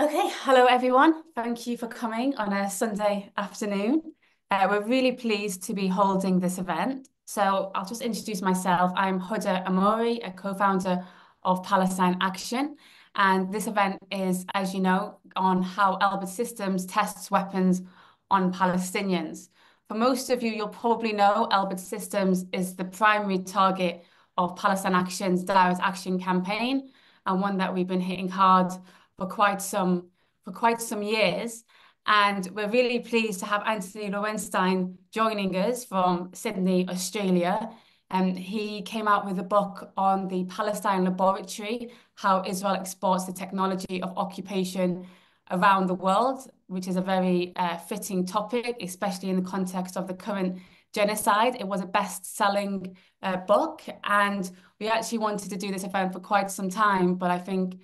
Okay, hello everyone. Thank you for coming on a Sunday afternoon. Uh, we're really pleased to be holding this event. So I'll just introduce myself. I'm Huda Ammori, a co-founder of Palestine Action. And this event is, as you know, on how Elbit Systems tests weapons on Palestinians. For most of you, you'll probably know Elbit Systems is the primary target of Palestine Action's direct action campaign and one that we've been hitting hard for quite some for quite some years. And we're really pleased to have Antony Loewenstein joining us from Sydney, Australia. And um, he came out with a book on the Palestine Laboratory, how Israel exports the technology of occupation around the world, which is a very uh, fitting topic, especially in the context of the current genocide. It was a best-selling uh, book, and we actually wanted to do this event for quite some time, but I think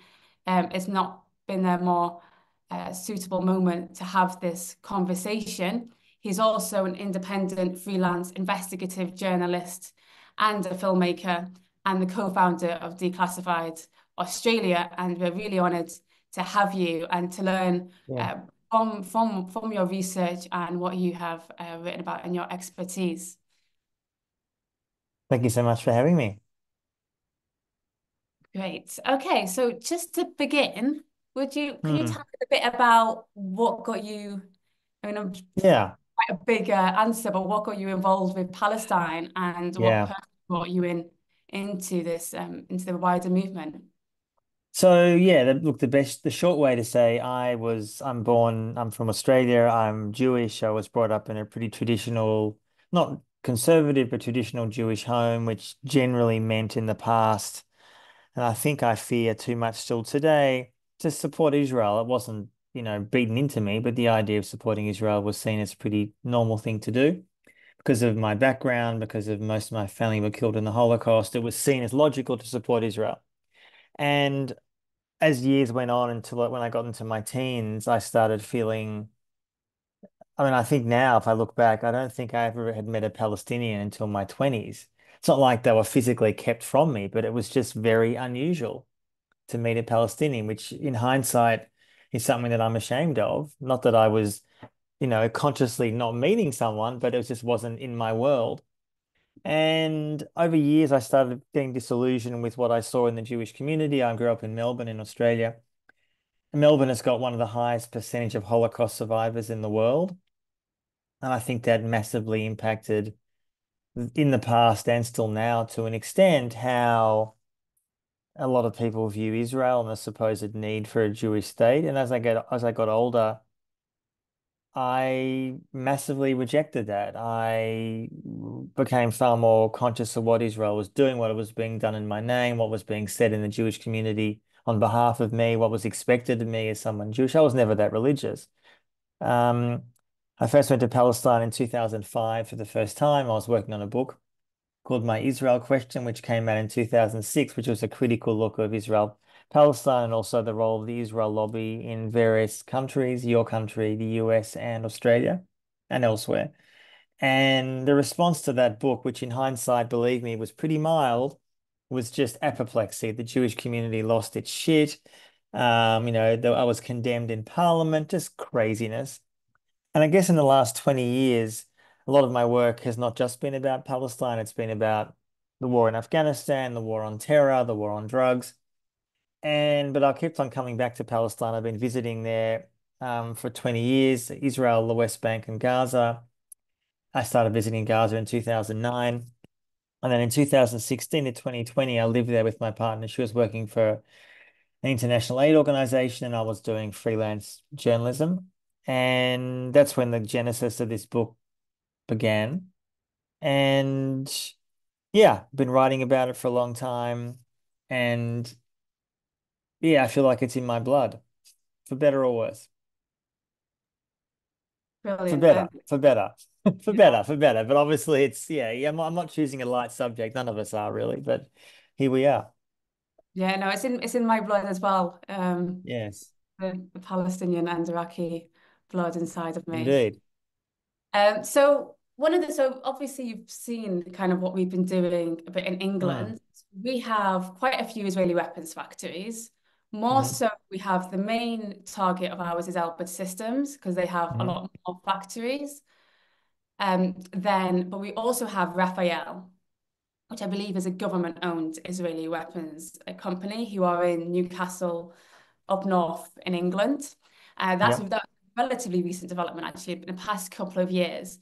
um, it's not been a more uh, suitable moment to have this conversation. He's also an independent freelance investigative journalist and a filmmaker and the co-founder of Declassified Australia. And we're really honoured to have you and to learn yeah. uh, from, from, from your research and what you have uh, written about and your expertise. Thank you so much for having me. Great. Okay, so just to begin, would you can you hmm. tell me a bit about what got you? I mean, I'm yeah, quite a big uh, answer, but what got you involved with Palestine and what brought you in into this um into the wider movement? So yeah, the, look, the best, the short way to say I was, I'm born, I'm from Australia. I'm Jewish. I was brought up in a pretty traditional, not conservative, but traditional Jewish home, which generally meant in the past, and I think I fear too much still today, to support Israel. It wasn't, you know, beaten into me, but the idea of supporting Israel was seen as a pretty normal thing to do. Because of my background, because of most of my family were killed in the Holocaust, it was seen as logical to support Israel. And as years went on until when I got into my teens, I started feeling. I mean, I think now, if I look back, I don't think I ever had met a Palestinian until my 20s. It's not like they were physically kept from me, but it was just very unusual to meet a Palestinian, which in hindsight is something that I'm ashamed of. Not that I was, you know, consciously not meeting someone, but it just wasn't in my world. And over years, I started getting disillusioned with what I saw in the Jewish community. I grew up in Melbourne, in Australia. Melbourne has got one of the highest percentage of Holocaust survivors in the world. And I think that massively impacted in the past and still now to an extent how a lot of people view Israel and the supposed need for a Jewish state. And as I get as I got older, I massively rejected that. I became far more conscious of what Israel was doing, what was being done in my name, what was being said in the Jewish community on behalf of me, what was expected of me as someone Jewish. I was never that religious. Um, I first went to Palestine in 2005 for the first time. I was working on a book called My Israel Question, which came out in 2006, which was a critical look of Israel, Palestine, and also the role of the Israel lobby in various countries, your country, the US, and Australia, and elsewhere. And the response to that book, which in hindsight, believe me, was pretty mild, was just apoplexy. The Jewish community lost its shit. Um, you know, I was condemned in parliament, just craziness. And I guess in the last 20 years, a lot of my work has not just been about Palestine, it's been about the war in Afghanistan, the war on terror, the war on drugs. And but I kept on coming back to Palestine. I've been visiting there um, for 20 years, Israel, the West Bank, and Gaza. I started visiting Gaza in 2009. And then in 2016 to 2020, I lived there with my partner. She was working for an international aid organization, and I was doing freelance journalism. And that's when the genesis of this book began. And yeah, been writing about it for a long time. And yeah, I feel like it's in my blood, for better or worse. Brilliant. For better, for better, for yeah. better, for better. But obviously, it's yeah, yeah. I'm, I'm not choosing a light subject. None of us are really, but here we are. Yeah, no, it's in it's in my blood as well. Um, yes, the, the Palestinian and Iraqi blood inside of me. Indeed. Um, so one of the so obviously you've seen kind of what we've been doing a bit in England. Mm. We have quite a few Israeli weapons factories. More Mhm. so, we have the main target of ours is Elbit Systems because they have a Mhm. lot more factories. Um, then, but we also have Rafael, which I believe is a government-owned Israeli weapons uh, company who are in Newcastle, up north in England. Uh, that's, Yep. that's a relatively recent development, actually, in the past couple of years.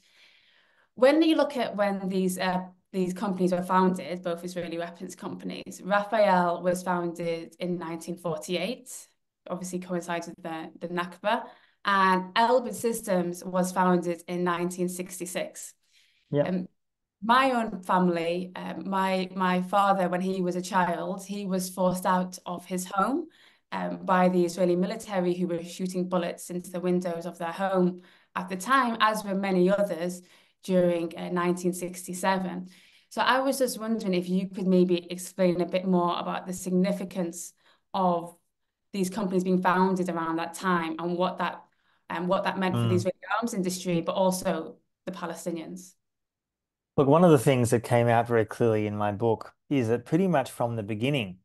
When you look at when these uh, these companies were founded, both Israeli weapons companies, Rafael was founded in 1948, obviously coincides with the, the Nakba, and Elbit Systems was founded in 1966. Yep. Um, my own family, um, my my father, when he was a child, he was forced out of his home um, by the Israeli military who were shooting bullets into the windows of their home at the time, as were many others during uh, 1967. So I was just wondering if you could maybe explain a bit more about the significance of these companies being founded around that time and what that and um, what that meant mm. for the Israeli arms industry, but also the Palestinians. Look, one of the things that came out very clearly in my book is that pretty much from the beginning,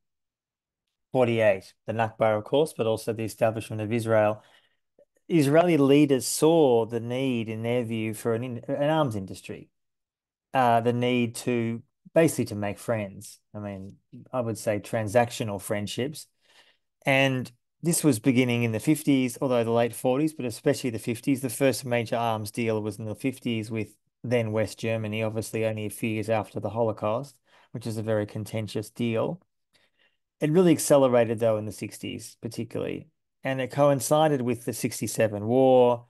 48, the Nakba, of course, but also the establishment of Israel, Israeli leaders saw the need, in their view, for an, an arms industry, uh, the need to basically to make friends. I mean, I would say transactional friendships. And this was beginning in the 50s, although the late 40s, but especially the 50s. The first major arms deal was in the 50s with then West Germany, obviously only a few years after the Holocaust, which is a very contentious deal. It really accelerated, though, in the 60s, particularly. And it coincided with the 67 war,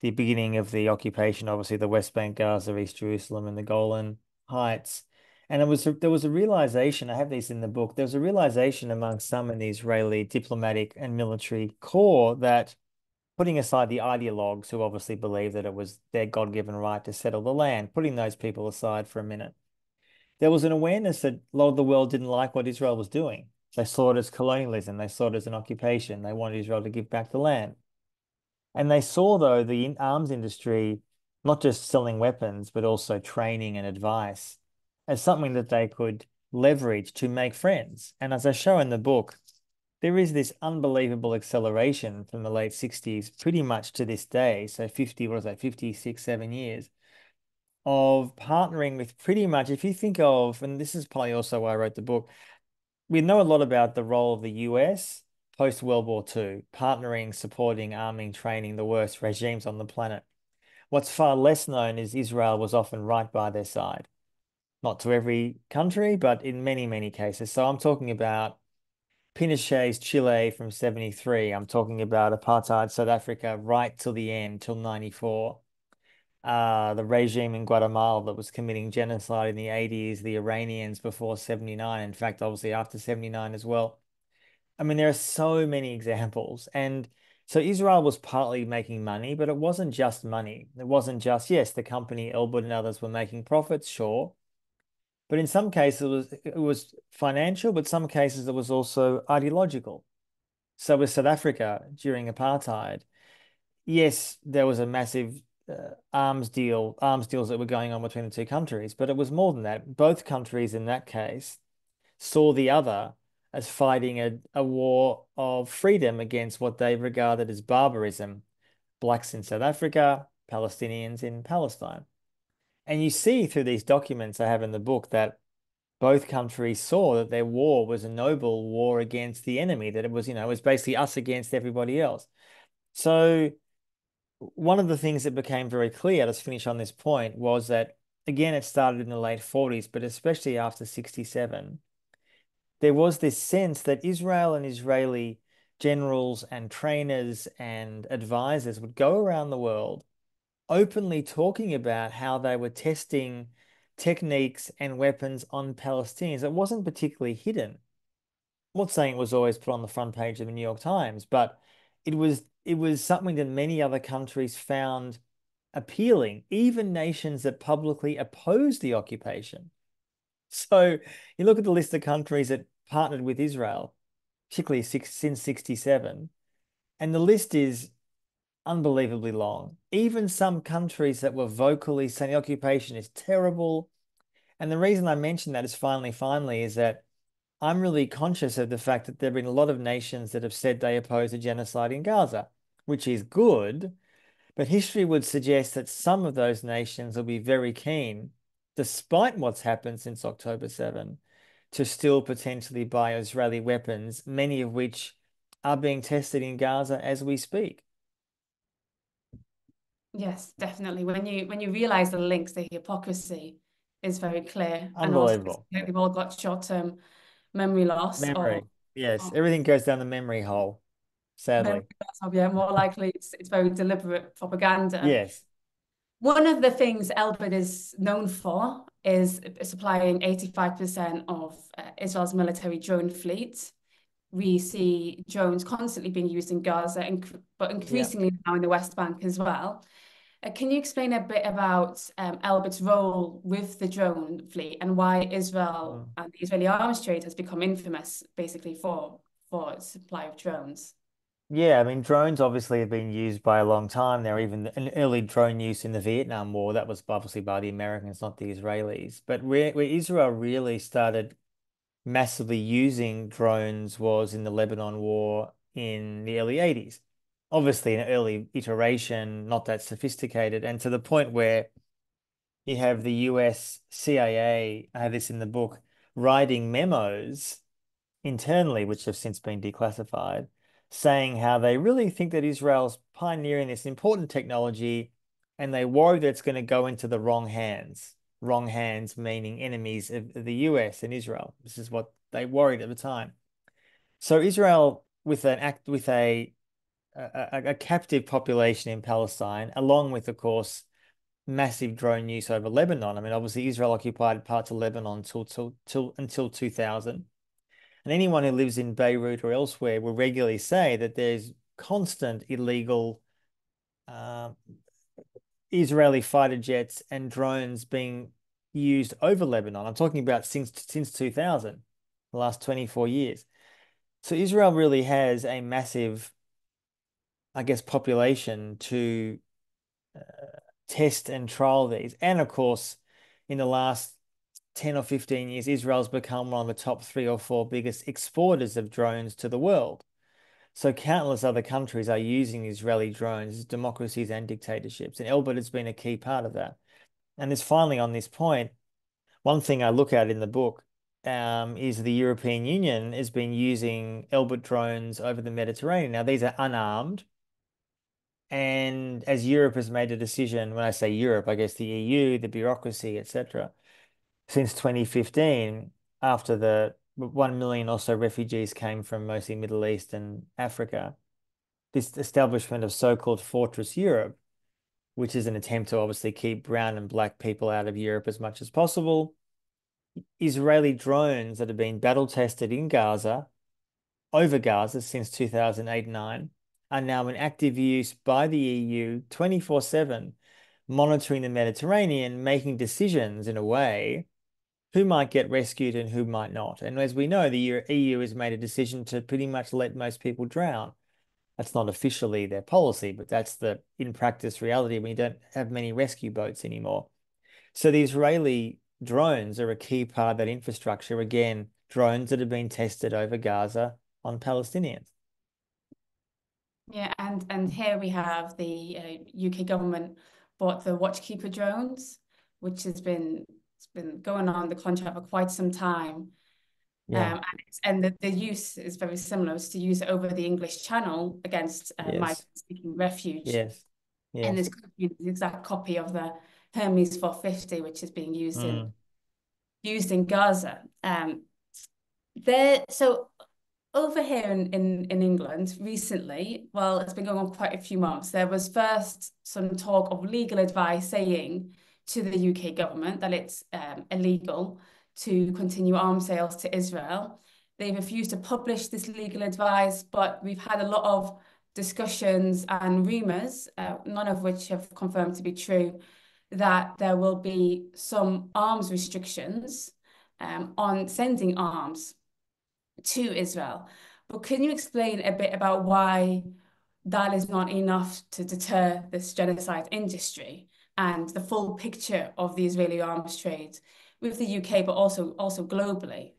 the beginning of the occupation, obviously, the West Bank, Gaza, East Jerusalem, and the Golan Heights. And it was there was a realization, I have these in the book, there was a realization among some in the Israeli diplomatic and military corps that putting aside the ideologues who obviously believe that it was their God-given right to settle the land, putting those people aside for a minute, there was an awareness that a lot of the world didn't like what Israel was doing. They saw it as colonialism. They saw it as an occupation. They wanted Israel to give back the land. And they saw, though, the arms industry, not just selling weapons, but also training and advice as something that they could leverage to make friends. And as I show in the book, there is this unbelievable acceleration from the late 60s pretty much to this day. So 50, what is that, 56, seven years of partnering with pretty much, if you think of, and this is probably also why I wrote the book, we know a lot about the role of the US post World War II, partnering, supporting, arming, training the worst regimes on the planet. What's far less known is Israel was often right by their side not to every country, but in many, many cases. So I'm talking about Pinochet's Chile from 73. I'm talking about apartheid South Africa right till the end, till 94. Uh, the regime in Guatemala that was committing genocide in the 80s, the Iranians before 79, in fact, obviously after 79 as well. I mean, there are so many examples. And so Israel was partly making money, but it wasn't just money. It wasn't just, yes, the company Elbit and others were making profits, sure. But in some cases, it was, it was financial, but some cases it was also ideological. So with South Africa during apartheid, yes, there was a massive uh, arms deal, arms deals that were going on between the two countries, but it was more than that. Both countries in that case saw the other as fighting a, a war of freedom against what they regarded as barbarism, blacks in South Africa, Palestinians in Palestine. And you see through these documents I have in the book that both countries saw that their war was a noble war against the enemy, that it was, you know, it was basically us against everybody else. So one of the things that became very clear, let's finish on this point, was that again, it started in the late 40s, but especially after 67, there was this sense that Israel and Israeli generals and trainers and advisors would go around the world openly talking about how they were testing techniques and weapons on Palestinians. It wasn't particularly hidden. I'm not saying it was always put on the front page of the New York Times, but it was it was something that many other countries found appealing, even nations that publicly opposed the occupation. So you look at the list of countries that partnered with Israel, particularly since 67, and the list is unbelievably long. Even some countries that were vocally saying the occupation is terrible. And the reason I mention that is finally, finally, is that I'm really conscious of the fact that there have been a lot of nations that have said they oppose a genocide in Gaza, which is good. But history would suggest that some of those nations will be very keen, despite what's happened since October 7, to still potentially buy Israeli weapons, many of which are being tested in Gaza as we speak. Yes, definitely. When you when you realize the links, the hypocrisy is very clear. Unbelievable. And also, they've all got short-term memory loss. Memory. Or, yes, or, everything goes down the memory hole, sadly. Yeah, more likely it's, it's very deliberate propaganda. Yes. One of the things Elbit is known for is supplying 85% of uh, Israel's military drone fleet. We see drones constantly being used in Gaza, inc but increasingly yeah. now in the West Bank as well. Uh, can you explain a bit about um, Elbit's role with the drone fleet and why Israel mm. and the Israeli arms trade has become infamous basically for for supply of drones? Yeah, I mean, drones obviously have been used by a long time. There even an early drone use in the Vietnam War. That was obviously by the Americans, not the Israelis. But where, where Israel really started massively using drones was in the Lebanon War in the early 80s. Obviously, an early iteration, not that sophisticated, and to the point where you have the US CIA, I have this in the book, writing memos internally, which have since been declassified saying how they really think that Israel's pioneering this important technology and they worry that it's going to go into the wrong hands. Wrong hands meaning enemies of the US and Israel. This is what they worried at the time. So Israel, with an act, with a a, a captive population in Palestine, along with, of course, massive drone use over Lebanon. I mean, obviously, Israel occupied parts of Lebanon until, till, till, until 2000. And anyone who lives in Beirut or elsewhere will regularly say that there's constant illegal uh, Israeli fighter jets and drones being used over Lebanon. I'm talking about since since 2000, the last 24 years. So Israel really has a massive, I guess, population to uh, test and trial these. And of course, in the last 10 or 15 years, Israel's become one of the top three or four biggest exporters of drones to the world. So countless other countries are using Israeli drones, democracies and dictatorships, and Elbit has been a key part of that. And there's finally on this point, one thing I look at in the book um, is the European Union has been using Elbit drones over the Mediterranean. Now, these are unarmed. And as Europe has made a decision, when I say Europe, I guess the EU, the bureaucracy, etc., since 2015, after the 1 million or so refugees came from mostly Middle East and Africa, this establishment of so-called Fortress Europe, which is an attempt to obviously keep brown and black people out of Europe as much as possible. Israeli drones that have been battle tested in Gaza, over Gaza since 2008-9, are now in active use by the EU 24-7, monitoring the Mediterranean, making decisions in a way who might get rescued and who might not. And as we know, the EU has made a decision to pretty much let most people drown. That's not officially their policy, but that's the in practice reality We don't have many rescue boats anymore. So the Israeli drones are a key part of that infrastructure. Again, drones that have been tested over Gaza on Palestinians. Yeah, and and here we have the uh, UK government bought the Watchkeeper drones, which has been been going on the contract for quite some time. Yeah. Um, and, and the, the use is very similar. It's to use it over the English Channel against uh, yes. migrants seeking refuge. Yes. yes. And this the exact copy of the Hermes 450, which is being used mm. in used in Gaza. Um, there. So over here in, in, in England recently, well, it's been going on quite a few months. There was first some talk of legal advice saying to the UK government that it's um, illegal to continue arms sales to Israel. They've refused to publish this legal advice, but we've had a lot of discussions and rumours, uh, none of which have confirmed to be true, that there will be some arms restrictions um, on sending arms to Israel. But can you explain a bit about why that is not enough to deter this genocide industry? And the full picture of the Israeli arms trade with the UK, but also also globally.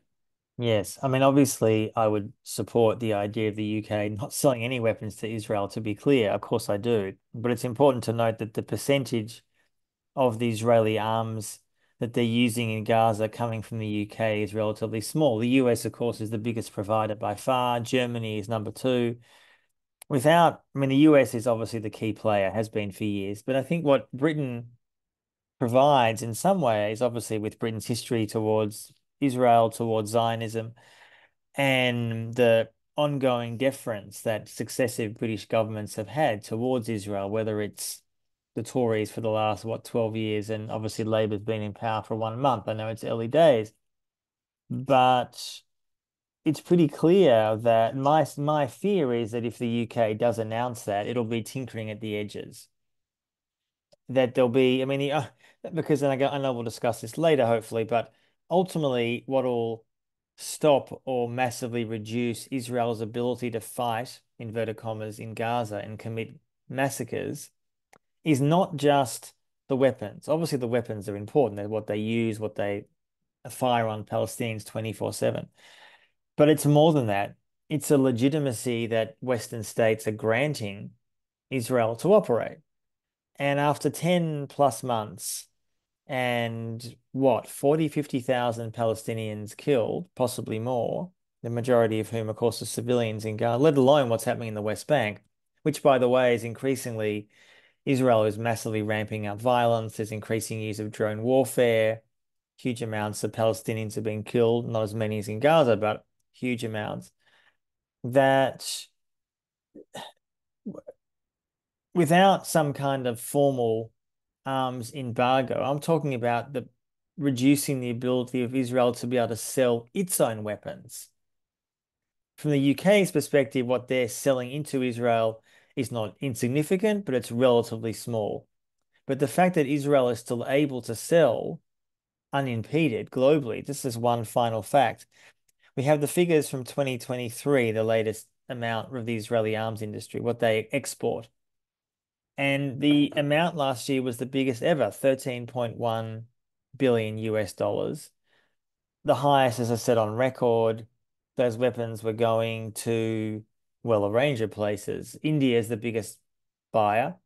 Yes, I mean, obviously, I would support the idea of the UK not selling any weapons to Israel, to be clear. Of course, I do. But it's important to note that the percentage of the Israeli arms that they're using in Gaza coming from the UK is relatively small. The US, of course, is the biggest provider by far. Germany is number two. Without, I mean, the US is obviously the key player, has been for years. But I think what Britain provides in some ways, obviously, with Britain's history towards Israel, towards Zionism, and the ongoing deference that successive British governments have had towards Israel, whether it's the Tories for the last, what, 12 years, and obviously Labour's been in power for one month. I know it's early days, but it's pretty clear that my my fear is that if the UK does announce that, it'll be tinkering at the edges. That there'll be, I mean, the, uh, because then I go, I know we'll discuss this later, hopefully, but ultimately, what'll stop or massively reduce Israel's ability to fight, inverted commas, in Gaza and commit massacres is not just the weapons. Obviously, the weapons are important. They're what they use, what they fire on Palestinians 24/7. But it's more than that. It's a legitimacy that Western states are granting Israel to operate. And after 10 plus months and what, 40, 50,000 Palestinians killed, possibly more, the majority of whom, of course, are civilians in Gaza, let alone what's happening in the West Bank, which, by the way, is increasingly Israel is massively ramping up violence. There's increasing use of drone warfare. Huge amounts of Palestinians are being killed, not as many as in Gaza, but huge amounts. That without some kind of formal arms embargo, I'm talking about the reducing the ability of Israel to be able to sell its own weapons. From the UK's perspective, what they're selling into Israel is not insignificant, but it's relatively small. But the fact that Israel is still able to sell unimpeded globally, this is one final fact. We have the figures from 2023, the latest amount of the Israeli arms industry, what they export. And the amount last year was the biggest ever, 13.1 billion US dollars. The highest, as I said, on record. Those weapons were going to well, a range of places. India is the biggest buyer,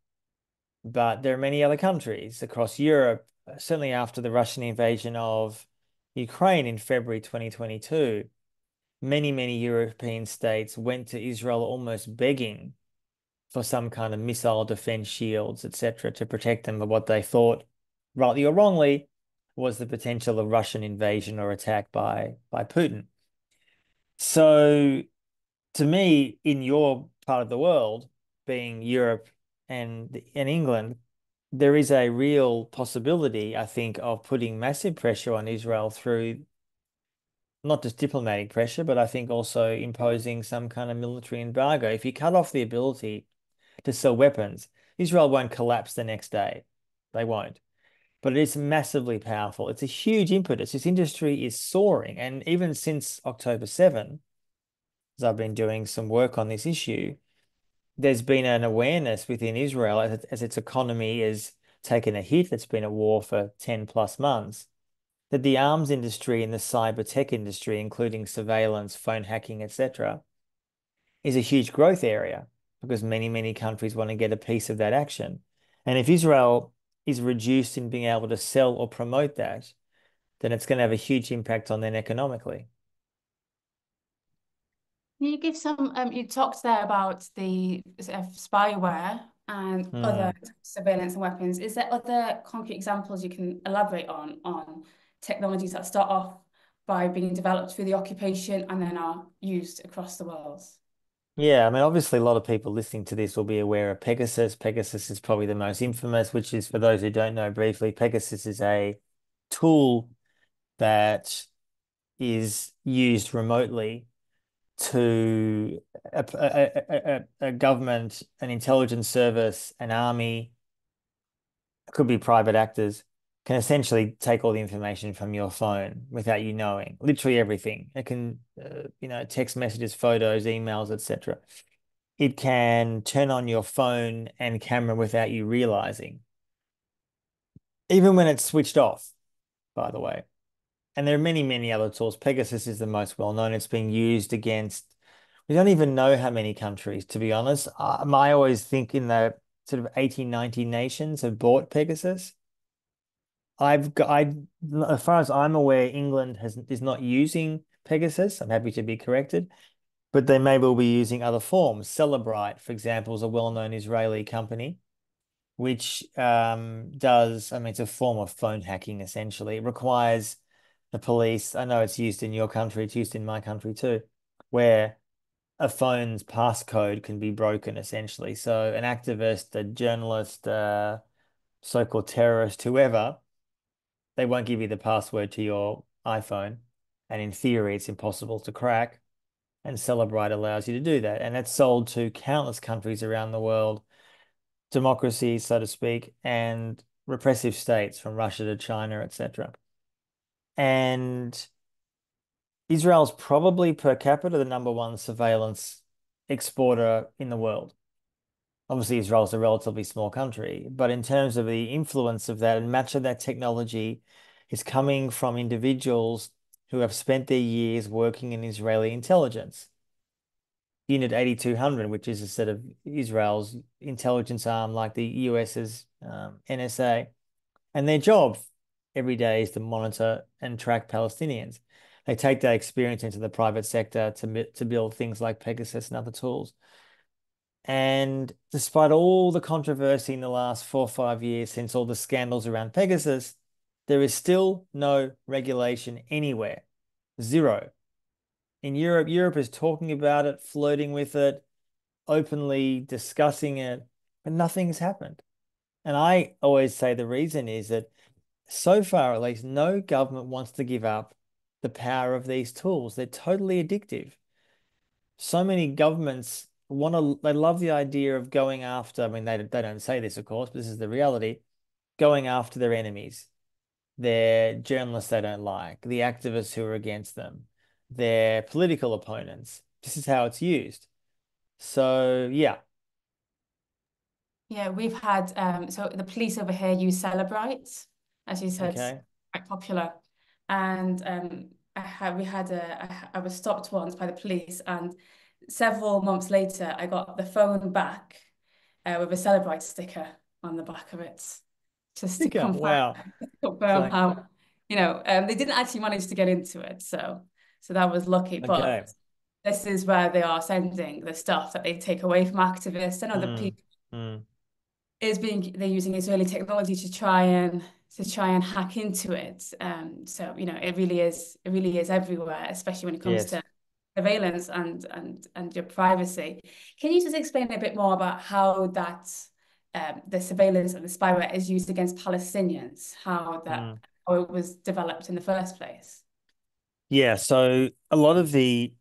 but there are many other countries across Europe, certainly after the Russian invasion of Ukraine in February 2022. Many, many European states went to Israel almost begging for some kind of missile defense shields, etc., to protect them of what they thought, rightly or wrongly, was the potential of Russian invasion or attack by by Putin. So to me, in your part of the world, being Europe and and England, there is a real possibility, I think, of putting massive pressure on Israel through not just diplomatic pressure, but I think also imposing some kind of military embargo. If you cut off the ability to sell weapons, Israel won't collapse the next day. They won't. But it is massively powerful. It's a huge impetus. This industry is soaring. And even since October 7, as I've been doing some work on this issue, there's been an awareness within Israel as, as its economy has taken a hit. It's been a war for 10 plus months. That the arms industry and the cyber tech industry, including surveillance, phone hacking, etc., is a huge growth area because many, many countries want to get a piece of that action. And if Israel is reduced in being able to sell or promote that, then it's going to have a huge impact on them economically. Can you give some, um, you talked there about the uh, spyware and mm. other surveillance and weapons. Is there other concrete examples you can elaborate on, on technologies that start off by being developed through the occupation and then are used across the world? Yeah, I mean, obviously, a lot of people listening to this will be aware of Pegasus. Pegasus is probably the most infamous, which is, for those who don't know briefly, Pegasus is a tool that is used remotely to a, a, a, a government, an intelligence service, an army, could be private actors, can essentially take all the information from your phone without you knowing, literally everything. It can, uh, you know, text messages, photos, emails, etc. It can turn on your phone and camera without you realizing, even when it's switched off, by the way. And there are many, many other tools. Pegasus is the most well known. It's being used against, we don't even know how many countries, to be honest. I, I always think in the sort of 80, 90 nations have bought Pegasus. I've got, I, as far as I'm aware, England has is not using Pegasus. I'm happy to be corrected, but they may well be using other forms. Cellebrite, for example, is a well-known Israeli company, which um, does, I mean, it's a form of phone hacking essentially. It requires the police, I know it's used in your country, it's used in my country too, where a phone's passcode can be broken essentially. So an activist, a journalist, uh, so-called terrorist, whoever, they won't give you the password to your iPhone. And in theory, it's impossible to crack. And Cellebrite allows you to do that. And that's sold to countless countries around the world, democracies, so to speak, and repressive states from Russia to China, etc. And Israel's probably per capita the number one surveillance exporter in the world. Obviously, Israel's a relatively small country, but in terms of the influence of that and much of that technology is coming from individuals who have spent their years working in Israeli intelligence. Unit 8200, which is a set of Israel's intelligence arm like the US's um, NSA. And their job every day is to monitor and track Palestinians. They take that experience into the private sector to, to build things like Pegasus and other tools. And despite all the controversy in the last four or five years since all the scandals around Pegasus, there is still no regulation anywhere. Zero. In Europe, Europe is talking about it, flirting with it, openly discussing it, but nothing's happened. And I always say the reason is that so far, at least, no government wants to give up the power of these tools. They're totally addictive. So many governments want to, they love the idea of going after, I mean, they, they don't say this, of course, but this is the reality, going after their enemies, their journalists they don't like, the activists who are against them, their political opponents. This is how it's used. So, yeah. Yeah, we've had, um, so the police over here use Cellebrite as you said, okay. quite popular. And um, I had, we had a, I was stopped once by the police, and several months later, I got the phone back uh, with a Cellebrite sticker on the back of it, just to confirm, wow. confirm like... how, you know, um, they didn't actually manage to get into it, so so that was lucky. But okay. this is where they are sending the stuff that they take away from activists and other mm. people. Mm. Is being they're using Israeli technology to try and to try and hack into it. Um, so you know, it really is it really is everywhere, especially when it comes yes. to surveillance and and and your privacy. Can you just explain a bit more about how that um, the surveillance and the spyware is used against Palestinians? How that mm. how it was developed in the first place? Yeah, so a lot of the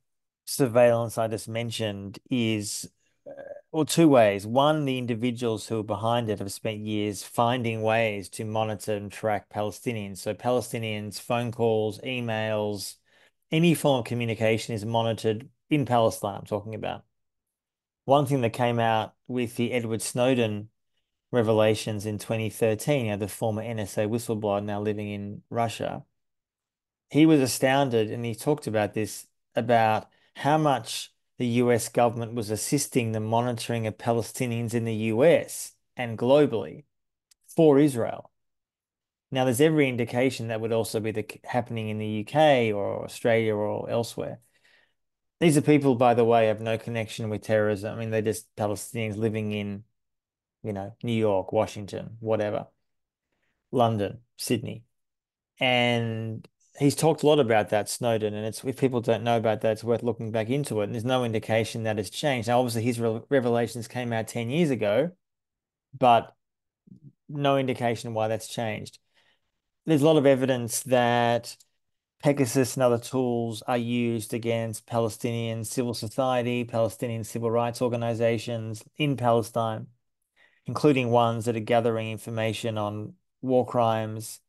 surveillance I just mentioned is well, two ways. One, the individuals who are behind it have spent years finding ways to monitor and track Palestinians. So Palestinians' phone calls, emails, any form of communication is monitored in Palestine, I'm talking about. One thing that came out with the Edward Snowden revelations in 2013, you know, the former NSA whistleblower now living in Russia, he was astounded and he talked about this about how much the US government was assisting the monitoring of Palestinians in the US and globally for Israel. Now, there's every indication that would also be the, happening in the UK or Australia or elsewhere. These are people, by the way, have no connection with terrorism. I mean, they're just Palestinians living in, you know, New York, Washington, whatever, London, Sydney. And he's talked a lot about that Snowden, and it's if people don't know about that, it's worth looking back into it. And there's no indication that has changed. Now, obviously, his re revelations came out ten years ago, but no indication why that's changed. There's a lot of evidence that Pegasus and other tools are used against Palestinian civil society, Palestinian civil rights organizations in Palestine, including ones that are gathering information on war crimes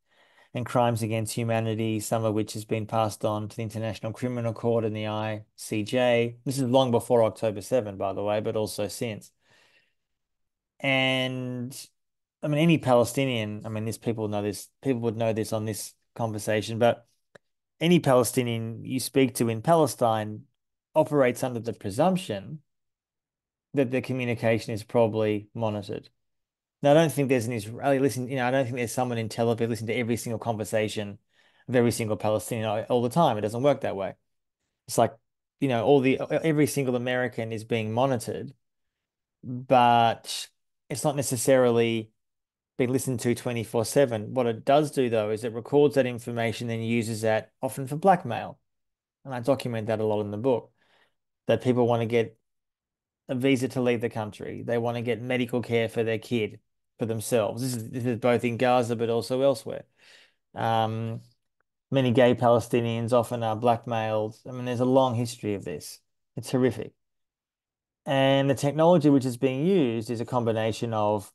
and crimes against humanity, some of which has been passed on to the International Criminal Court and the ICJ. This is long before October 7, by the way, but also since. And I mean, any Palestinian, I mean, this people know this, people would know this on this conversation, but any Palestinian you speak to in Palestine operates under the presumption that the communication is probably monitored. Now, I don't think there's an Israeli listen, you know, I don't think there's someone in Tel Aviv listening to every single conversation of every single Palestinian all the time. It doesn't work that way. It's like, you know, all the every single American is being monitored, but it's not necessarily being listened to 24 7. What it does do, though, is it records that information and uses that often for blackmail. And I document that a lot in the book that people want to get a visa to leave the country. They want to get medical care for their kid, for themselves. This is, this is both in Gaza but also elsewhere. Um, many gay Palestinians often are blackmailed. I mean, there's a long history of this. It's horrific. And the technology which is being used is a combination of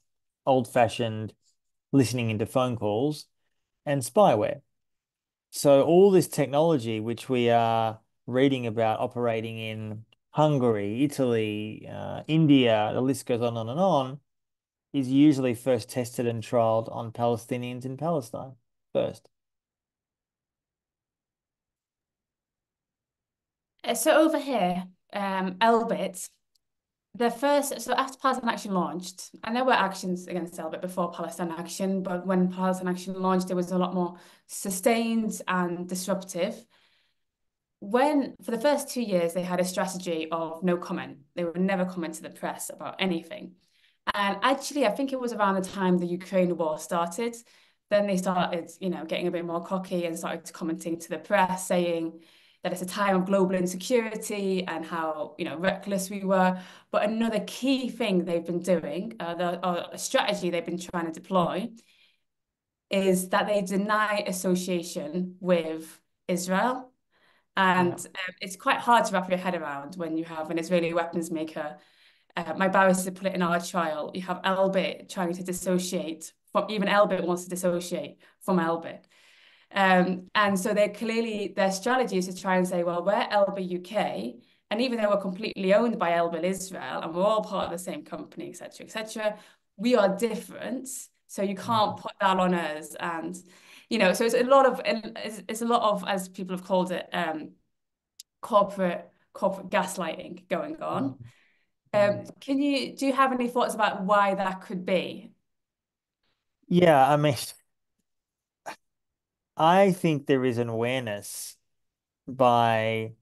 old-fashioned listening into phone calls and spyware. So all this technology which we are reading about operating in Hungary, Italy, uh, India, the list goes on and on and on, is usually first tested and trialed on Palestinians in Palestine first. Uh, so over here, um, Elbit, the first, so after Palestine Action launched, and there were actions against Elbit before Palestine Action, but when Palestine Action launched, it was a lot more sustained and disruptive. When for the first two years they had a strategy of no comment. They would never comment to the press about anything. And actually i think it was around the time the ukraine war started. Then they started you know getting a bit more cocky and started commenting to the press saying that it's a time of global insecurity and how you know reckless we were but another key thing they've been doing uh, the uh, strategy they've been trying to deploy is that they deny association with israel and yeah. um, it's quite hard to wrap your head around when you have an Israeli weapons maker. Uh, my barrister put it in our trial. You have Elbit trying to dissociate from, even Elbit wants to dissociate from Elbit. Um, and so they're clearly, their strategy is to try and say, well, we're Elbit UK, and even though we're completely owned by Elbit Israel, and we're all part of the same company, etc., etc., we are different. So you can't mm. put that on us. And you know, so it's a lot of it's, it's a lot of as people have called it, um, corporate corporate gaslighting going on. Mm-hmm. Um, can you do you have any thoughts about why that could be? Yeah, I mean, I think there is an awareness by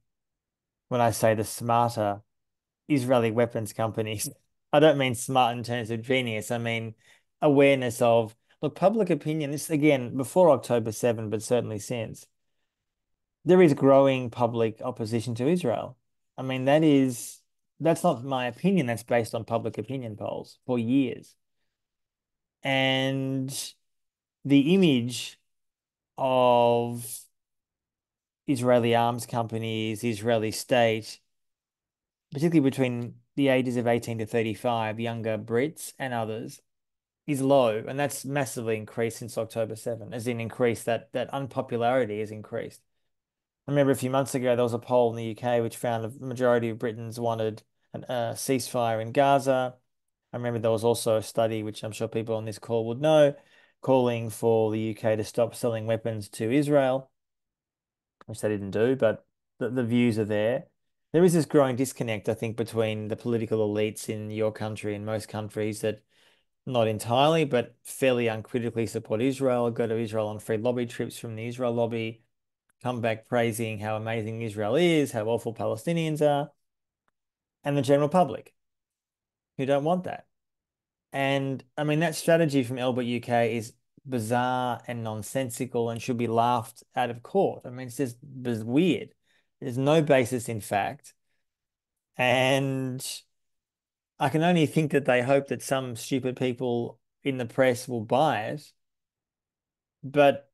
when I say the smarter Israeli weapons companies. I don't mean smart in terms of genius. I mean awareness of Look, public opinion, this again, before October 7, but certainly since, there is growing public opposition to Israel. I mean, that is, that's not my opinion, that's based on public opinion polls for years. And the image of Israeli arms companies, Israeli state, particularly between the ages of 18 to 35, younger Brits and others, is low, and that's massively increased since October 7, as in increased that that unpopularity has increased. I remember a few months ago there was a poll in the UK which found the majority of Britons wanted a ceasefire in Gaza. I remember there was also a study which I'm sure people on this call would know, calling for the UK to stop selling weapons to Israel, which they didn't do, but the, the views are there. There is this growing disconnect, I think, between the political elites in your country and most countries that not entirely, but fairly uncritically support Israel, go to Israel on free lobby trips from the Israel lobby, come back praising how amazing Israel is, how awful Palestinians are, and the general public who don't want that. And I mean, that strategy from Elbit UK is bizarre and nonsensical and should be laughed out of court. I mean, it's just weird. There's no basis in fact. And I can only think that they hope that some stupid people in the press will buy it, but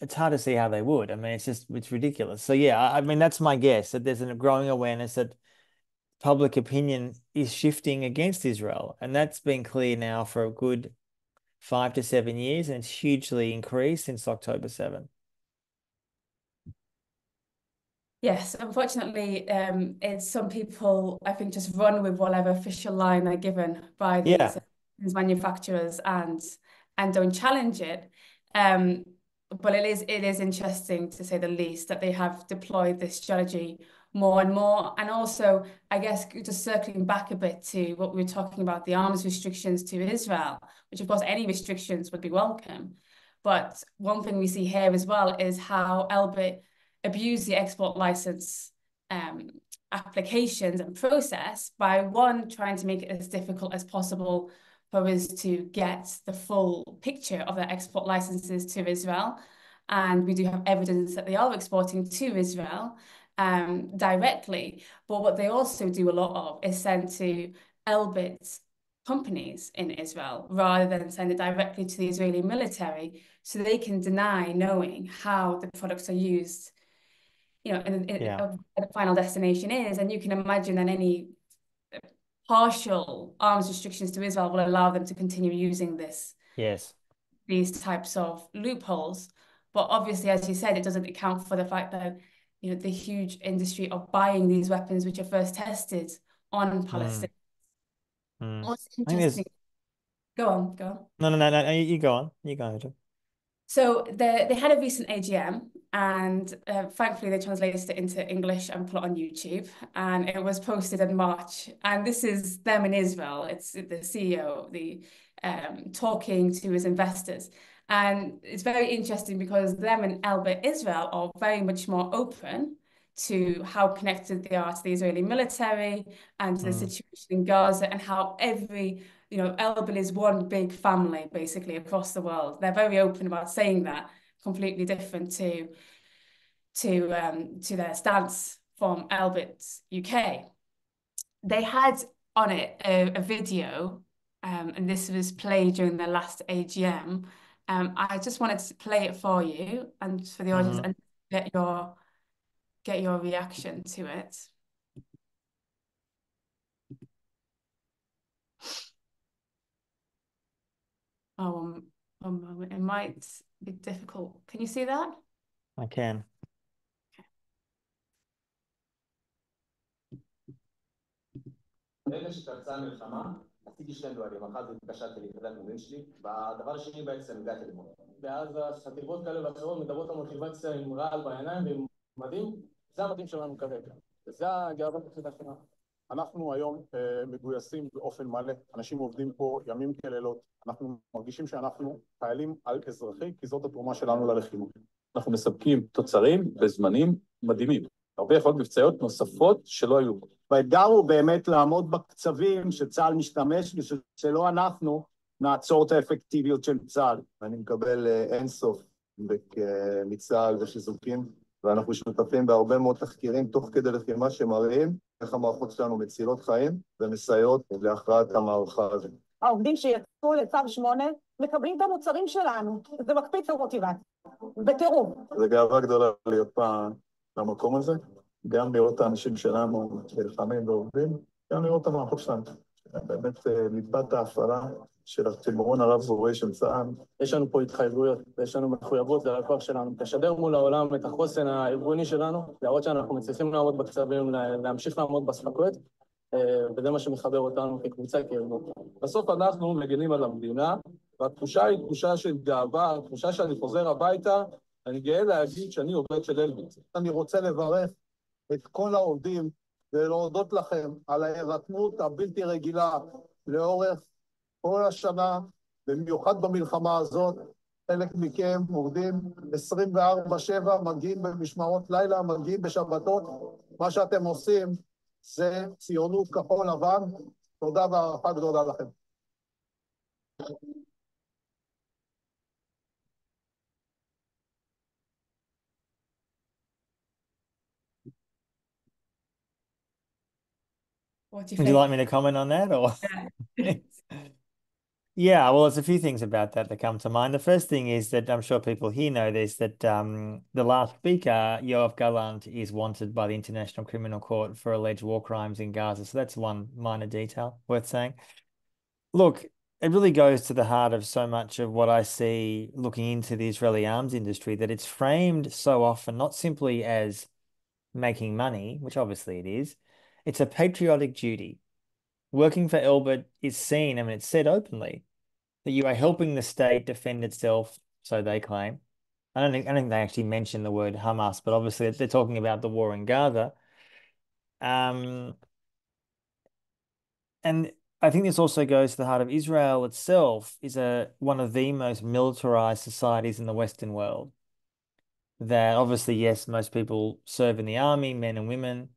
it's hard to see how they would. I mean, it's just it's ridiculous. So yeah, I mean that's my guess that there's a growing awareness that public opinion is shifting against Israel, and that's been clear now for a good five to seven years, and it's hugely increased since October 7. Yes, unfortunately, um, it's some people I think just run with whatever official line they're given by these, Yeah. manufacturers and and don't challenge it. Um, but it is it is interesting to say the least that they have deployed this strategy more and more. And also, I guess just circling back a bit to what we were talking about, the arms restrictions to Israel, which of course any restrictions would be welcome. But one thing we see here as well is how Elbit abused the export license um, applications and process by one, trying to make it as difficult as possible for us to get the full picture of their export licenses to Israel. And we do have evidence that they are exporting to Israel um, directly. But what they also do a lot of is send to Elbit companies in Israel rather than send it directly to the Israeli military so they can deny knowing how the products are used you know, and, yeah. the final destination is. And you can imagine that any partial arms restrictions to Israel will allow them to continue using this. Yes. These types of loopholes. But obviously, as you said, it doesn't account for the fact that, you know, the huge industry of buying these weapons, which are first tested on Palestine. Mm. What's interesting. Go on, go on. No, no, no, no. You go on. You go on. So the, they had a recent AGM and uh, thankfully they translated it into English and put it on YouTube and it was posted in March. And this is them in Israel. It's the CEO, the um, talking to his investors. And it's very interesting because them and Elbit Israel are very much more open to how connected they are to the Israeli military and to the mm. situation in Gaza and how every you know, Elbit is one big family basically across the world. They're very open about saying that, completely different to to um, to their stance from Elbit UK. They had on it a, a video, um, and this was played during the last AGM. Um, I just wanted to play it for you and for the audience mm-hmm. and get your get your reaction to it. Oh, one, one moment. It might be difficult. Can you see that? I can. Okay. עשיתי שני דברים, זה התקשרתי ליחידת מודיעין שלי, והדבר השני בעצם הגעתי לפה. ואז חטיבות כאלה ואחרות מדברות על מוטיבציה עם רעל בעיניים ועם מדים, זה המדים שלנו כרגע, וזה הגאווה היחידה שלנו. אנחנו היום אה, מגויסים באופן מלא, אנשים עובדים פה ימים כלילות, אנחנו מרגישים שאנחנו חיילים על אזרחי, כי זאת התרומה שלנו ללחימה. אנחנו מספקים תוצרים בזמנים מדהימים, הרבה יכולות מבצעיות נוספות שלא היו. והאתגר הוא באמת לעמוד בקצבים שצה"ל משתמש ושלא אנחנו נעצור את האפקטיביות של צה"ל. אני מקבל אה, אינסוף מצה"ל וחיזוקים, ואנחנו שותפים בהרבה מאוד תחקירים תוך כדי לחימה שמראים איך המערכות שלנו מצילות חיים ומסייעות להכרעת המערכה הזאת. העובדים שיצאו לצו 8 מקבלים את המוצרים שלנו, זה מקפיץ את המוטיבציה, בטירוף. זו גאווה גדולה להיות פעם במקום הזה, גם לראות את האנשים שלנו נלחמים ועובדים, גם לראות את המערכות שלנו. באמת אה, ליבת ההפעלה של התמרון הרב-זרועי של צה"ל. יש לנו פה התחייבויות, ויש לנו מחויבות ללקוח שלנו. לשדר מול העולם את החוסן הארגוני שלנו, להראות שאנחנו מצליחים לעמוד בקצבים, להמשיך לעמוד בספקות, אה, וזה מה שמחבר אותנו כקבוצה, כארגון. בסוף אנחנו מגינים על המדינה, והתחושה היא תחושה של גאווה, תחושה שאני חוזר הביתה, אני גאה להגיד שאני עובד של אלביט. אני רוצה לברך את כל העובדים ולהודות לכם על ההירתמות הבלתי רגילה לאורך כל השנה, במיוחד במלחמה הזאת. חלק מכם עובדים 24/7, מגיעים במשמרות לילה, מגיעים בשבתות. מה שאתם עושים זה ציונות כחול לבן. תודה והערכה גדולה לכם. What do you Would you like me to comment on that or? Yeah. Yeah, well, there's a few things about that that come to mind. The first thing is that I'm sure people here know this that um, the last speaker, Yoav Gallant, is wanted by the International Criminal Court for alleged war crimes in Gaza. So that's one minor detail worth saying. Look, it really goes to the heart of so much of what I see looking into the Israeli arms industry that it's framed so often not simply as making money, which obviously it is, it's a patriotic duty. Working for Elbit is seen, I mean, it's said openly that you are helping the state defend itself, so they claim, I don't think I don't think they actually mention the word Hamas, but obviously they're talking about the war in Gaza. Um, and I think this also goes to the heart of Israel itself is a one of the most militarized societies in the Western world. That obviously, yes, most people serve in the army, men and women.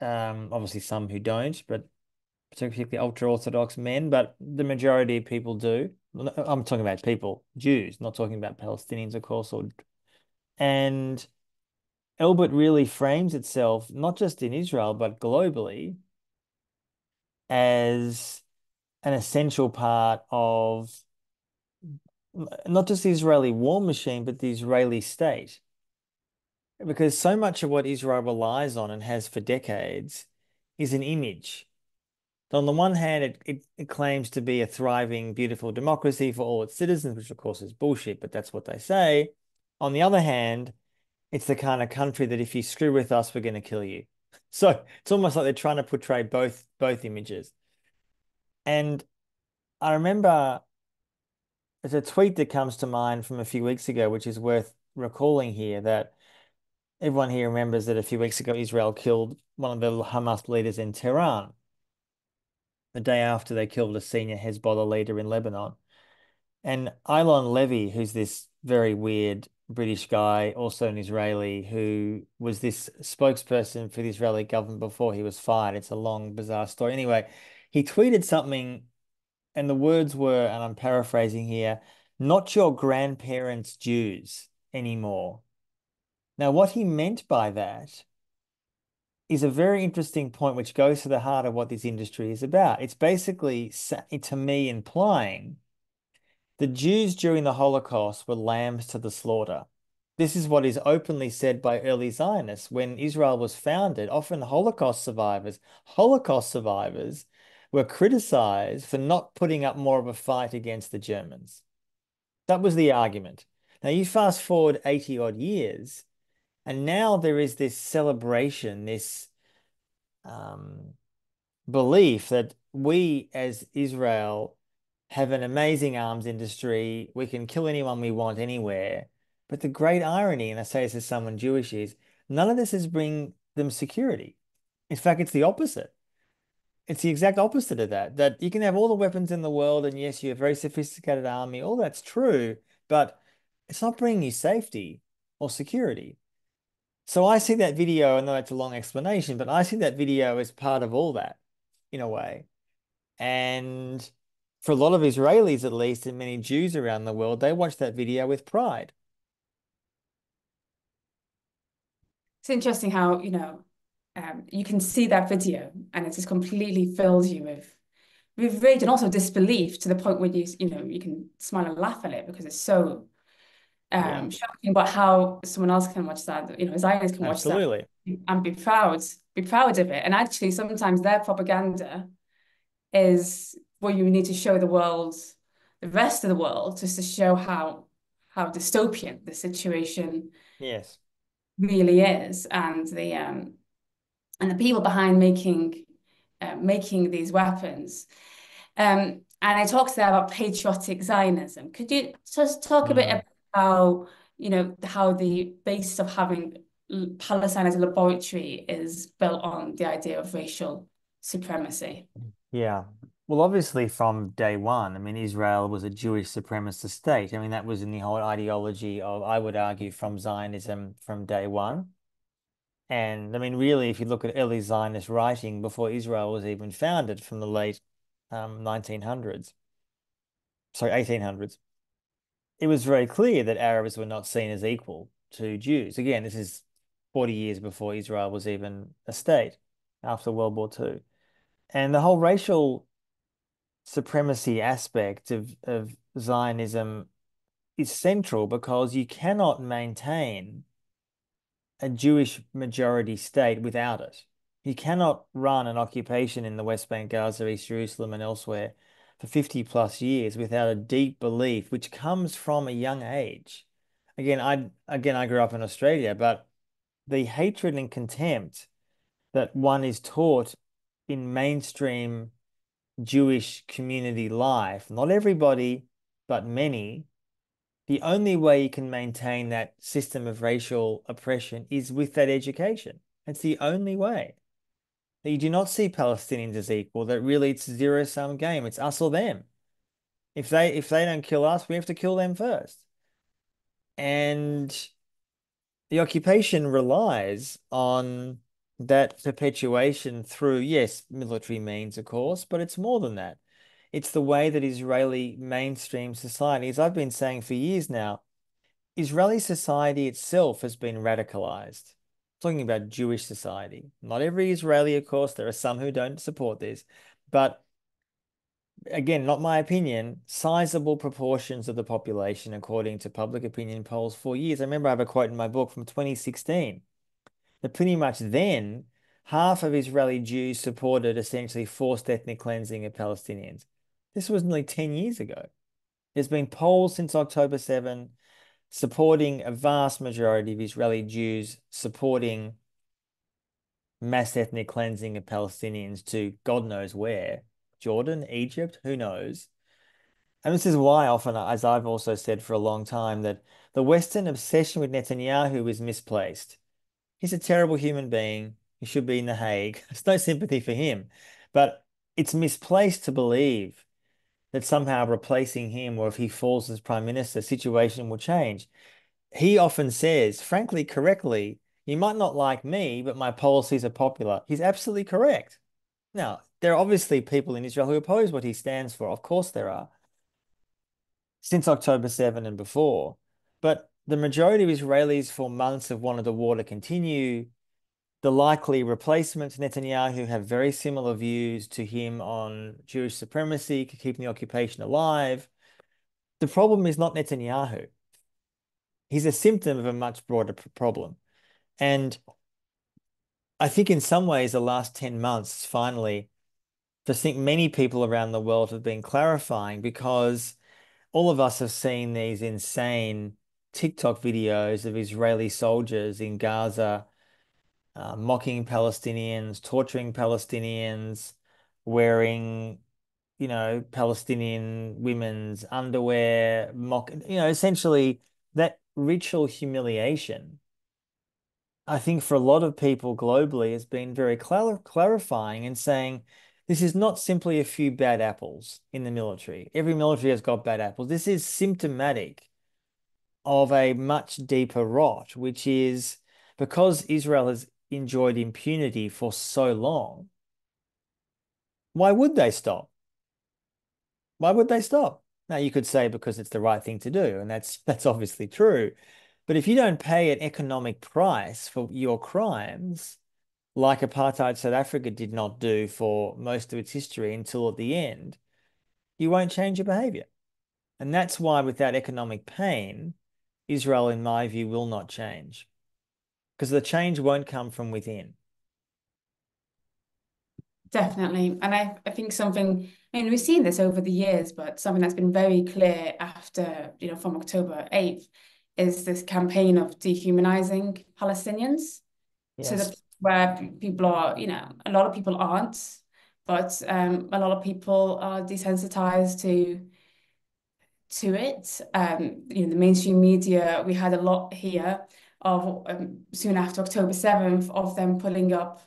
Um, obviously some who don't, but particularly ultra-Orthodox men, but the majority of people do. I'm talking about people, Jews, not talking about Palestinians, of course, or and Elbit really frames itself not just in Israel but globally as an essential part of not just the Israeli war machine, but the Israeli state. Because so much of what Israel relies on and has for decades is an image. On the one hand, it, it, it claims to be a thriving, beautiful democracy for all its citizens, which of course is bullshit, but that's what they say. On the other hand, it's the kind of country that if you screw with us, we're going to kill you. So it's almost like they're trying to portray both both images. And I remember there's a tweet that comes to mind from a few weeks ago, which is worth recalling here that everyone here remembers that a few weeks ago Israel killed one of the Hamas leaders in Tehran the day after they killed a senior Hezbollah leader in Lebanon. And Eylon Levy, who's this very weird British guy, also an Israeli, who was this spokesperson for the Israeli government before he was fired. It's a long, bizarre story. Anyway, he tweeted something, and the words were, and I'm paraphrasing here, not your grandparents' Jews anymore. Now, what he meant by that is a very interesting point, which goes to the heart of what this industry is about. It's basically, to me, implying the Jews during the Holocaust were lambs to the slaughter. This is what is openly said by early Zionists. When Israel was founded, often Holocaust survivors, Holocaust survivors were criticized for not putting up more of a fight against the Germans. That was the argument. Now you fast forward 80 odd years, and now there is this celebration, this um, belief that we as Israel have an amazing arms industry. We can kill anyone we want anywhere. But the great irony, and I say this as someone Jewish, is none of this is bring them security. In fact, it's the opposite. It's the exact opposite of that. That you can have all the weapons in the world, and yes, you have a very sophisticated army. All that's true, but it's not bringing you safety or security. So I see that video, and though it's a long explanation, but I see that video as part of all that in a way. And for a lot of Israelis, at least, and many Jews around the world, they watch that video with pride. It's interesting how, you know, um, you can see that video and it just completely fills you with with rage and also disbelief to the point where you you know you can smile and laugh at it because it's so um, yeah. shocking. But how someone else can watch that, you know, Zionists can watch Absolutely. that and be proud, be proud of it. And actually, sometimes their propaganda is what you need to show the world, the rest of the world, just to show how how dystopian the situation yes really is, and the um and the people behind making uh, making these weapons. Um, and I talked there about patriotic Zionism. Could you just talk a bit mm. about how you know how the basis of having Palestine as a laboratory is built on the idea of racial supremacy? Yeah, well, obviously, from day one, I mean, Israel was a Jewish supremacist state. I mean, that was in the whole ideology of, I would argue, from Zionism from day one. And I mean, really, if you look at early Zionist writing before Israel was even founded from the late um, 1900s, sorry, 1800s, it was very clear that Arabs were not seen as equal to Jews. Again, this is 40 years before Israel was even a state after World War II. And the whole racial supremacy aspect of, of Zionism is central because you cannot maintain a Jewish majority state without it. You cannot run an occupation in the West Bank, Gaza, East Jerusalem, and elsewhere for 50 plus years without a deep belief, which comes from a young age. Again, I again I grew up in Australia, but the hatred and contempt that one is taught in mainstream Jewish community life, not everybody, but many, the only way you can maintain that system of racial oppression is with that education. It's the only way. That you do not see Palestinians as equal, that really it's a zero-sum game. It's us or them. If they if they don't kill us, we have to kill them first. And the occupation relies on that perpetuation through, yes, military means, of course, but it's more than that. It's the way that Israeli mainstream society, as I've been saying for years now, Israeli society itself has been radicalized. Talking about Jewish society. Not every Israeli, of course, there are some who don't support this, but again, not my opinion, sizable proportions of the population, according to public opinion polls for years. I remember I have a quote in my book from 2016 that pretty much then half of Israeli Jews supported essentially forced ethnic cleansing of Palestinians. This was nearly 10 years ago. There's been polls since October 7 supporting a vast majority of Israeli Jews supporting mass ethnic cleansing of Palestinians to God knows where. Jordan, Egypt, who knows? And this is why often, as I've also said for a long time, that the Western obsession with Netanyahu is misplaced. He's a terrible human being. He should be in The Hague. There's no sympathy for him. But it's misplaced to believe that somehow replacing him or if he falls as prime minister, situation will change. He often says, frankly, correctly, you might not like me, but my policies are popular. He's absolutely correct. Now, there are obviously people in Israel who oppose what he stands for. Of course, there are. Since October 7 and before. But the majority of Israelis for months have wanted the war to continue. The likely replacements, Netanyahu, have very similar views to him on Jewish supremacy, keeping the occupation alive. The problem is not Netanyahu. He's a symptom of a much broader problem. And I think in some ways, the last 10 months, finally, I think many people around the world have been clarifying because all of us have seen these insane TikTok videos of Israeli soldiers in Gaza uh, mocking Palestinians, torturing Palestinians, wearing, you know, Palestinian women's underwear, mock, you know, essentially that ritual humiliation I think for a lot of people globally has been very clar clarifying and saying this is not simply a few bad apples in the military. Every military has got bad apples. This is symptomatic of a much deeper rot, which is because Israel has enjoyed impunity for so long, why would they stop? Why would they stop? Now you could say because it's the right thing to do, and that's that's obviously true. But if you don't pay an economic price for your crimes, like apartheid South Africa did not do for most of its history until at the end, you won't change your behavior. And that's why, without economic pain, Israel, in my view, will not change. Because the change won't come from within. Definitely. And I, I think something, I mean, we've seen this over the years, but something that's been very clear after, you know, from October 8th is this campaign of dehumanizing Palestinians yes. to the where people are, you know, a lot of people aren't, but um, a lot of people are desensitized to to it. Um, you know, the mainstream media, we had a lot here of um, soon after October 7th of them pulling up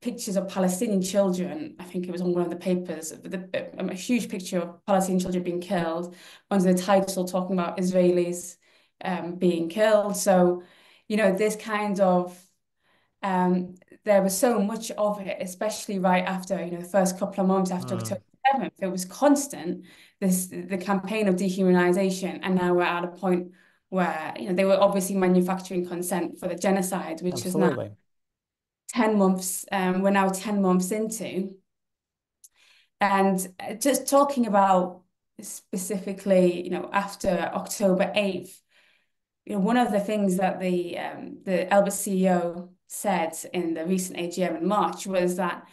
pictures of Palestinian children. I think it was on one of the papers, the, um, a huge picture of Palestinian children being killed under the title talking about Israelis um, being killed. So, you know, this kind of um, there was so much of it, especially right after, you know, the first couple of months after mm. October 7th, it was constant, this the campaign of dehumanization. And now we're at a point where, you know, they were obviously manufacturing consent for the genocide, which Absolutely. is now 10 months, um, we're now 10 months into. And uh, just talking about specifically, you know, after October 8th, you know, one of the things that the um, the Elbit CEO said in the recent AGM in March was that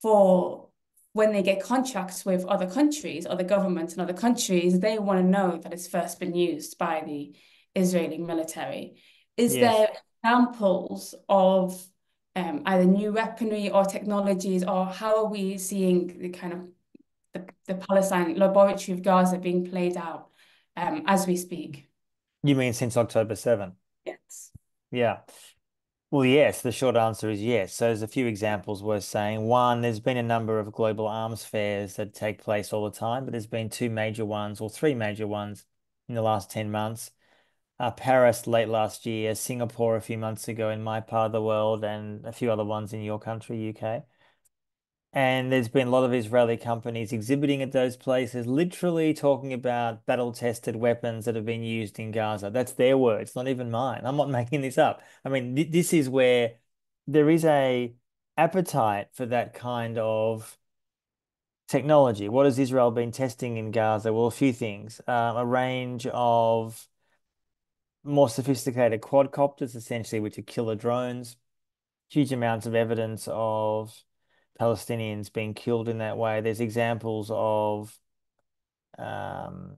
for when they get contracts with other countries, other governments in other countries, they want to know that it's first been used by the Israeli military. Is yes. there examples of um, either new weaponry or technologies, or how are we seeing the kind of the, the Palestine laboratory of Gaza being played out um, as we speak? You mean since October 7? Yes. Yeah. Well, yes, the short answer is yes. So there's a few examples worth saying. One, there's been a number of global arms fairs that take place all the time, but there's been two major ones or three major ones in the last 10 months. Uh, Paris late last year, Singapore a few months ago in my part of the world, and a few other ones in your country, UK. And there's been a lot of Israeli companies exhibiting at those places, literally talking about battle-tested weapons that have been used in Gaza. That's their words, not even mine. I'm not making this up. I mean, th this is where there is a appetite for that kind of technology. What has Israel been testing in Gaza? Well, a few things. Um, a range of more sophisticated quadcopters, essentially, which are killer drones. Huge amounts of evidence of Palestinians being killed in that way. There's examples of um,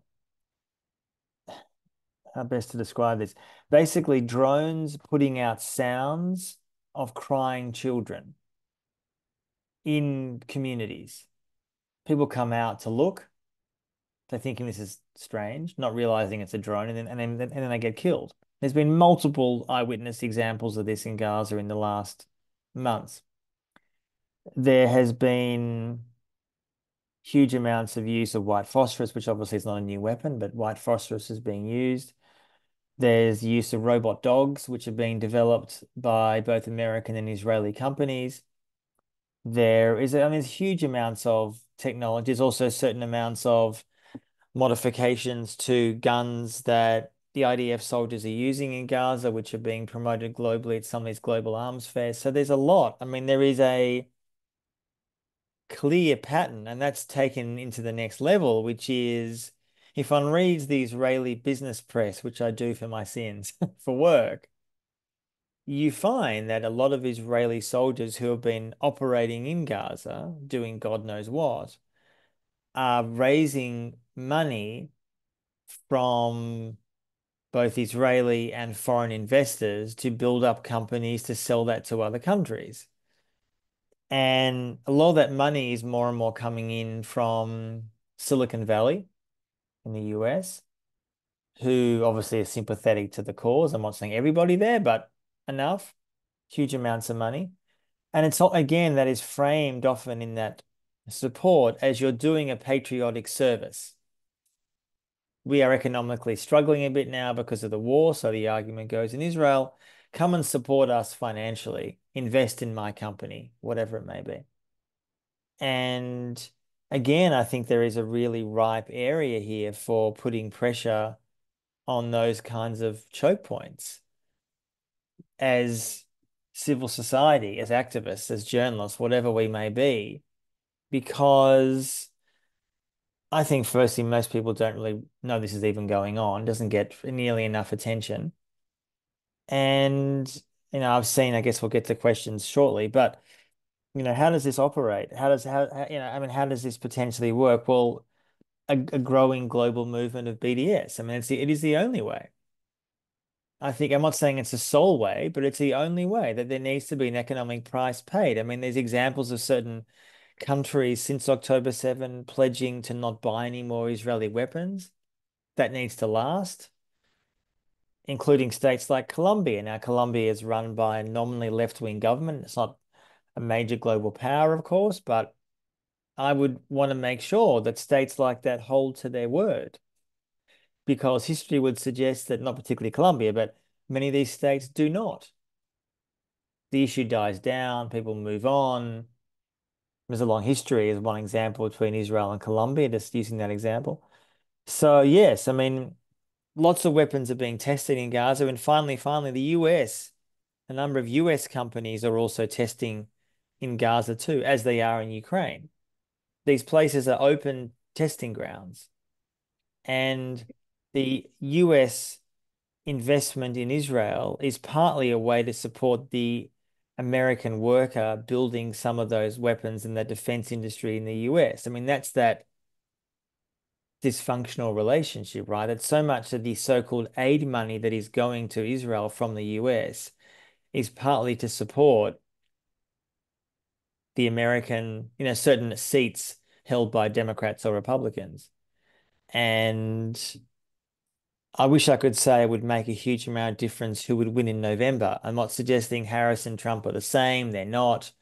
how best to describe this. Basically, drones putting out sounds of crying children in communities. People come out to look. They're thinking this is strange, not realizing it's a drone, and then and then and then they get killed. There's been multiple eyewitness examples of this in Gaza in the last months there has been huge amounts of use of white phosphorus, which obviously is not a new weapon, but white phosphorus is being used. There's use of robot dogs, which are being developed by both American and Israeli companies. There is, I mean, there's huge amounts of technology. There's also certain amounts of modifications to guns that the IDF soldiers are using in Gaza, which are being promoted globally at some of these global arms fairs. So there's a lot. I mean, there is a clear pattern, and that's taken into the next level, which is if one reads the Israeli business press, which I do for my sins for work, you find that a lot of Israeli soldiers who have been operating in Gaza, doing God knows what, are raising money from both Israeli and foreign investors to build up companies to sell that to other countries. And a lot of that money is more and more coming in from Silicon Valley in the US, who obviously are sympathetic to the cause. I'm not saying everybody there, but enough, huge amounts of money. And it's not, again, that is framed often in that support as you're doing a patriotic service. We are economically struggling a bit now because of the war. So the argument goes in Israel, come and support us financially, invest in my company, whatever it may be. And again, I think there is a really ripe area here for putting pressure on those kinds of choke points as civil society, as activists, as journalists, whatever we may be, because I think firstly, most people don't really know this is even going on, doesn't get nearly enough attention. And, you know, I've seen, I guess we'll get to questions shortly, but, you know, how does this operate? How does, how, how you know, I mean, how does this potentially work? Well, a, a growing global movement of BDS. I mean, it's the, it is the only way. I think I'm not saying it's the sole way, but it's the only way that there needs to be an economic price paid. I mean, there's examples of certain countries since October 7 pledging to not buy any more Israeli weapons. That needs to last including states like Colombia. Now, Colombia is run by a nominally left-wing government. It's not a major global power, of course, but I would want to make sure that states like that hold to their word because history would suggest that not particularly Colombia, but many of these states do not. The issue dies down, people move on. There's a long history as one example between Israel and Colombia, just using that example. So yes, I mean, lots of weapons are being tested in Gaza. And finally, finally, the US, a number of US companies are also testing in Gaza too, as they are in Ukraine. These places are open testing grounds. And the US investment in Israel is partly a way to support the American worker building some of those weapons in the defense industry in the US. I mean, that's that dysfunctional relationship, right? That so much of the so-called aid money that is going to Israel from the US is partly to support the American, you know, certain seats held by Democrats or Republicans. And I wish I could say it would make a huge amount of difference who would win in November. I'm not suggesting Harris and Trump are the same. They're not.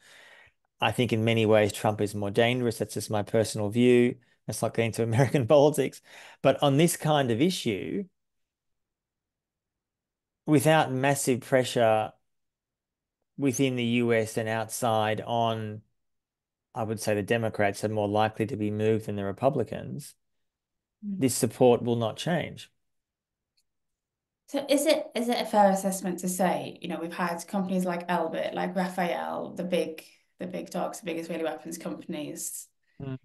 I think in many ways Trump is more dangerous. That's just my personal view. That's not getting to American politics. But on this kind of issue, without massive pressure within the US and outside on, I would say the Democrats are more likely to be moved than the Republicans, Mm. this support will not change. So is it is it a fair assessment to say, you know, we've had companies like Elbit, like Rafael, the big the big dogs, the big Israeli weapons companies, Mm.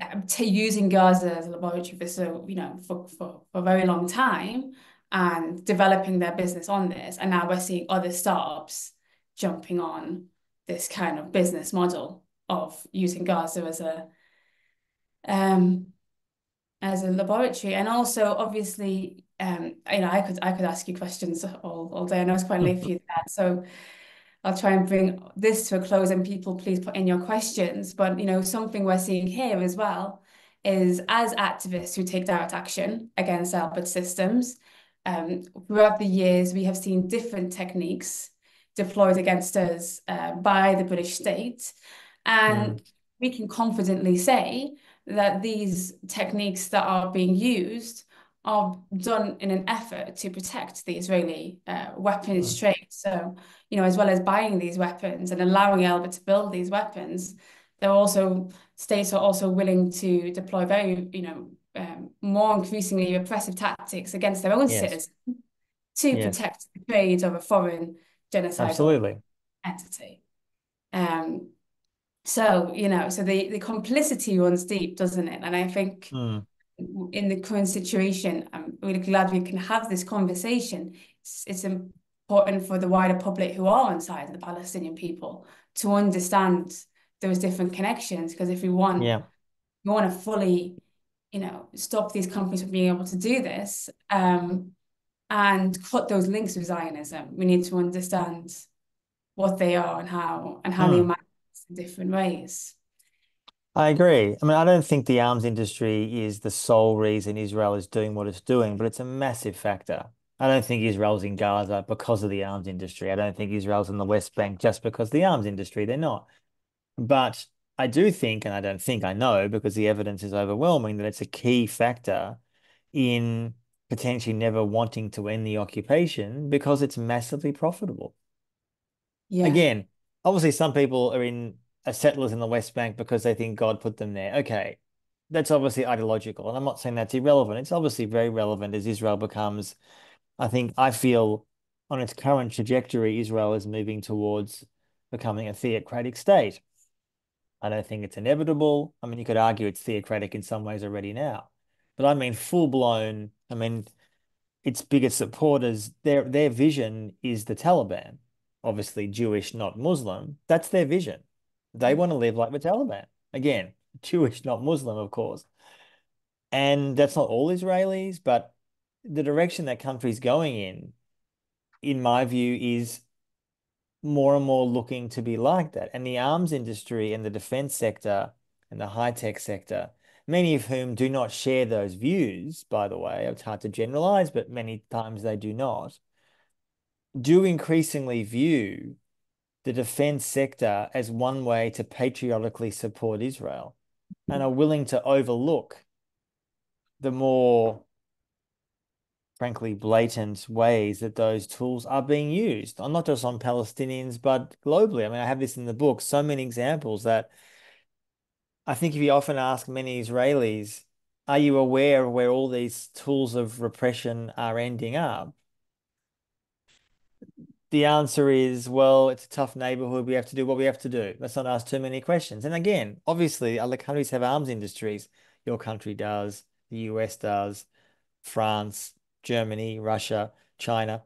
Um, to using Gaza as a laboratory for so, you know, for, for, for a very long time and developing their business on this. And now we're seeing other startups jumping on this kind of business model of using Gaza as a um as a laboratory. And also obviously um you know I could I could ask you questions all, all day. and I know it's quite late for you there. So I'll try and bring this to a close and people please put in your questions. But you know, something we're seeing here as well is as activists who take direct action against Elbit systems, um, throughout the years we have seen different techniques deployed against us uh, by the British state. And we can confidently say that these techniques that are being used are done in an effort to protect the Israeli uh, weapons trade. So, you know, as well as buying these weapons and allowing Elbit to build these weapons, they're also states are also willing to deploy very, you know, um, more increasingly repressive tactics against their own Yes. citizens to Yes. protect the trade of a foreign genocide Absolutely. entity. Um, so, you know, so the, the complicity runs deep, doesn't it? And I think Mm. In the current situation, I'm really glad we can have this conversation. It's, it's important for the wider public who are on side of the Palestinian people to understand those different connections. Because if we want, Yeah. we want to fully, you know, stop these companies from being able to do this, um, and cut those links with Zionism, we need to understand what they are and how and how they Hmm. manifest in different ways. I agree. I mean, I don't think the arms industry is the sole reason Israel is doing what it's doing, but it's a massive factor. I don't think Israel's in Gaza because of the arms industry. I don't think Israel's in the West Bank just because of the arms industry. They're not. But I do think, and I don't think I know because the evidence is overwhelming, that it's a key factor in potentially never wanting to end the occupation because it's massively profitable. Yeah. Again, obviously, some people are in are settlers in the West Bank because they think God put them there. Okay, that's obviously ideological, and I'm not saying that's irrelevant. It's obviously very relevant as Israel becomes. I think I feel on its current trajectory, Israel is moving towards becoming a theocratic state. I don't think it's inevitable. I mean, you could argue it's theocratic in some ways already now, but I mean, full blown. I mean, its biggest supporters, their their vision is the Taliban obviously Jewish, not Muslim. That's their vision. They mm. want to live like the Taliban. Again, Jewish, not Muslim, of course. And that's not all Israelis, but the direction that country's going in, in my view, is more and more looking to be like that. And the arms industry and the defense sector and the high tech sector, many of whom do not share those views, by the way, it's hard to generalize, but many times they do not do increasingly view the defense sector as one way to patriotically support Israel and are willing to overlook the more, frankly, blatant ways that those tools are being used, not just on Palestinians, but globally. I mean, I have this in the book, so many examples that I think if you often ask many Israelis, are you aware of where all these tools of repression are ending up? The answer is, well, it's a tough neighborhood. We have to do what we have to do. Let's not ask too many questions. And again, obviously, other countries have arms industries. Your country does, the US does, France, Germany, Russia, China.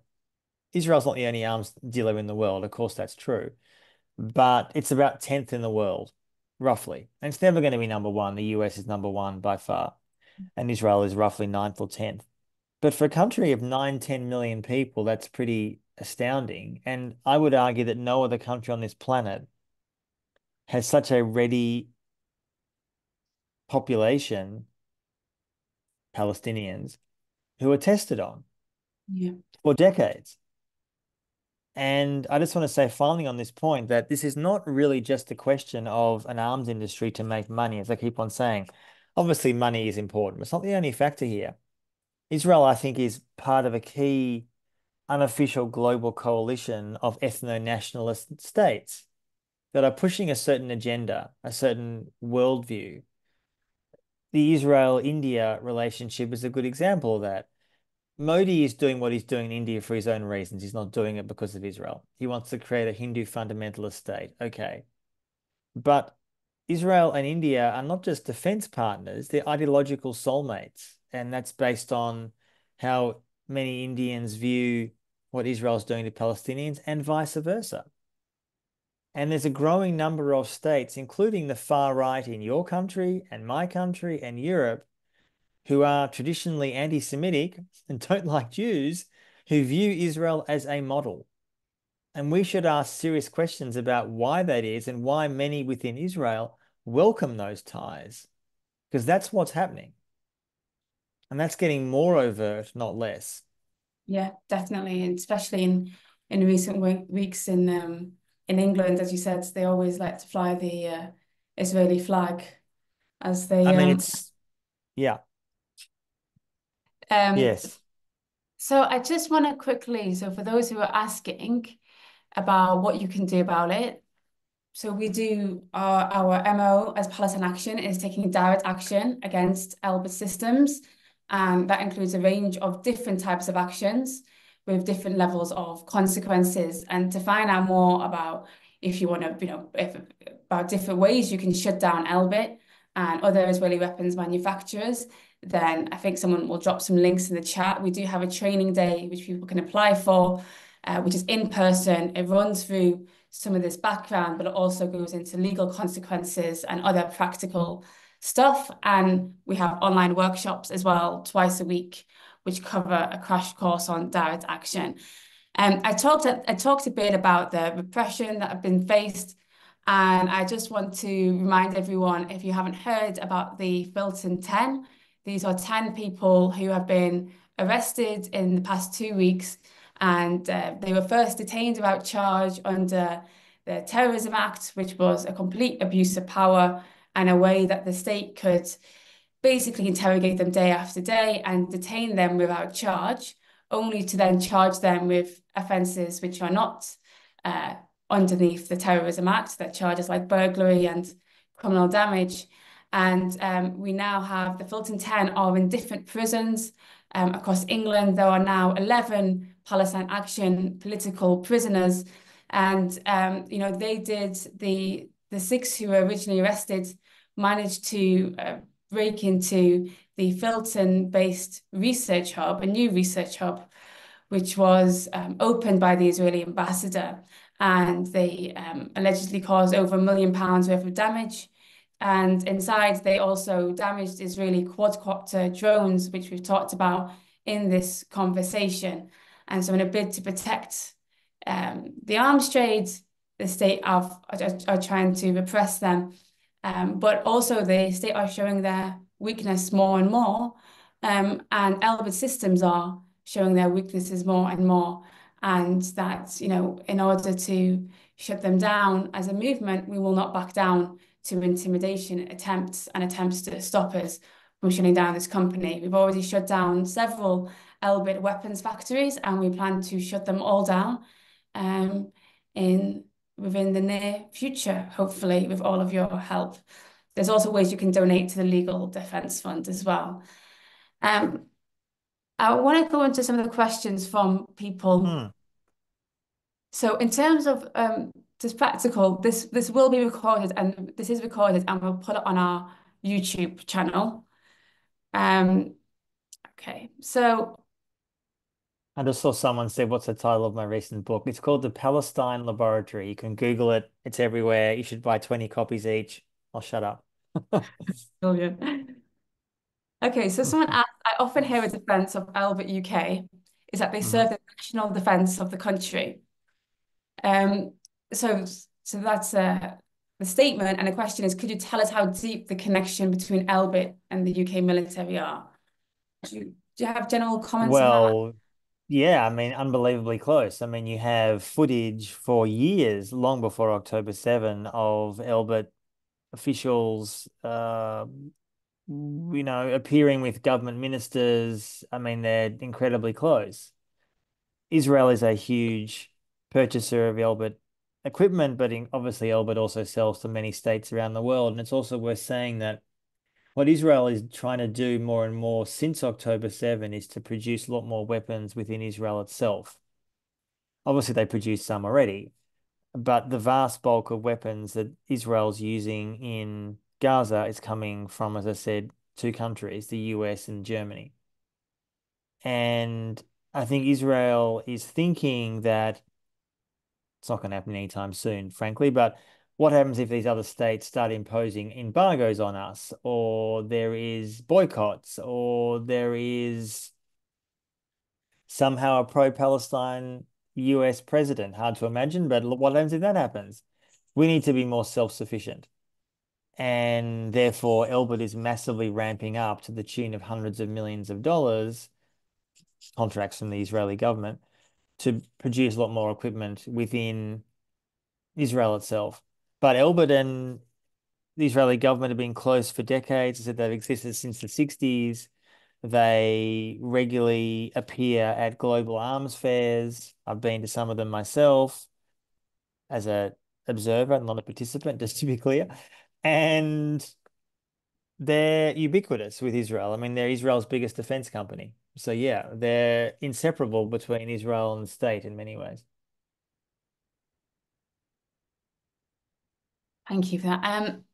Israel's not the only arms dealer in the world. Of course, that's true. But it's about 10th in the world, roughly. And it's never going to be number one. The US is number one by far. And Israel is roughly ninth or 10th. But for a country of 9, 10 million people, that's pretty astounding. And I would argue that no other country on this planet has such a ready population, Palestinians, who are tested on Yeah. for decades. And I just want to say finally on this point that this is not really just a question of an arms industry to make money, as I keep on saying. Obviously, money is important, but it's not the only factor here. Israel, I think, is part of a key unofficial global coalition of ethno-nationalist states that are pushing a certain agenda, a certain worldview. The Israel-India relationship is a good example of that. Modi is doing what he's doing in India for his own reasons. He's not doing it because of Israel. He wants to create a Hindu fundamentalist state. Okay. But Israel and India are not just defense partners, they're ideological soulmates. And that's based on how many Indians view what Israel's doing to Palestinians and vice versa. And there's a growing number of states, including the far right in your country and my country and Europe, who are traditionally anti Semitic and don't like Jews, who view Israel as a model. And we should ask serious questions about why that is and why many within Israel welcome those ties, because that's what's happening. And that's getting more overt, not less. Yeah, definitely, and especially in in recent weeks in um in England, as you said, they always like to fly the uh, Israeli flag as they. I mean, um, it's yeah, um, yes. So I just want to quickly, so for those who are asking about what you can do about it, so we do our, our MO as Palestine Action is taking direct action against Elbit systems. And that includes a range of different types of actions with different levels of consequences. And to find out more about if you want to, you know, if, about different ways you can shut down Elbit and other Israeli weapons manufacturers, then I think someone will drop some links in the chat. We do have a training day which people can apply for, uh, which is in person. It runs through some of this background, but it also goes into legal consequences and other practical stuff. And we have online workshops as well, twice a week, which cover a crash course on direct action. Um, I talked I talked a bit about the repression that I've been faced, and I just want to remind everyone, if you haven't heard about the Filton 10, these are 10 people who have been arrested in the past two weeks, and uh, they were first detained without charge under the Terrorism Act, which was a complete abuse of power and a way that the state could basically interrogate them day after day and detain them without charge, only to then charge them with offences which are not uh, underneath the Terrorism Act, that charges like burglary and criminal damage. And um, we now have the Filton 10 are in different prisons um, across England. There are now 11 Palestine Action political prisoners. And, um, you know, they did the, the six who were originally arrested managed to uh, break into the Filton based research hub, a new research hub, which was um, opened by the Israeli ambassador. And they um, allegedly caused over a million pounds worth of damage. And inside, they also damaged Israeli quadcopter drones, which we've talked about in this conversation. And so, in a bid to protect um, the arms trade, the state are, are, are trying to repress them. Um, but also, the state are showing their weakness more and more. Um, and Elbit systems are showing their weaknesses more and more. And that, you know, in order to shut them down as a movement, we will not back down to intimidation attempts and attempts to stop us from shutting down this company. We've already shut down several Elbit weapons factories and we plan to shut them all down um, in within the near future, hopefully, with all of your help. There's also ways you can donate to the Legal Defence Fund as well. Um, I want to go into some of the questions from people. Hmm. So in terms of um, just practical, this this will be recorded and this is recorded and we'll put it on our YouTube channel. Um, okay, so I just saw someone say, What's the title of my recent book? It's called The Palestine Laboratory. You can Google it, it's everywhere. You should buy 20 copies each. I'll shut up. brilliant. Okay, so someone asked, I often hear a defense of Elbit UK is that they Mm-hmm. serve the national defense of the country. Um, so so that's a, the statement, and the question is, could you tell us how deep the connection between Elbit and the UK military are? Do you, Do you have general comments on that? Well, yeah, I mean, unbelievably close. I mean, you have footage for years, long before October 7, of Elbit officials, uh, you know, appearing with government ministers. I mean, they're incredibly close. Israel is a huge purchaser of Elbit equipment, but in, obviously Elbit also sells to many states around the world. And it's also worth saying that what Israel is trying to do more and more since October 7 is to produce a lot more weapons within Israel itself. Obviously, they produce some already, but the vast bulk of weapons that Israel's using in Gaza is coming from, as I said, two countries, the US and Germany. And I think Israel is thinking that it's not going to happen anytime soon, frankly, but what happens if these other states start imposing embargoes on us, or there is boycotts, or there is somehow a pro-Palestine US president? Hard to imagine, but what happens if that happens? We need to be more self-sufficient. And therefore, Elbit is massively ramping up to the tune of hundreds of millions of dollars, contracts from the Israeli government, to produce a lot more equipment within Israel itself. But Elbit and the Israeli government have been close for decades. I said they've existed since the 60s. They regularly appear at global arms fairs. I've been to some of them myself as a observer, and not a participant, just to be clear. And they're ubiquitous with Israel. I mean, they're Israel's biggest defense company. So yeah, they're inseparable between Israel and the state in many ways. Thank you for that. Um,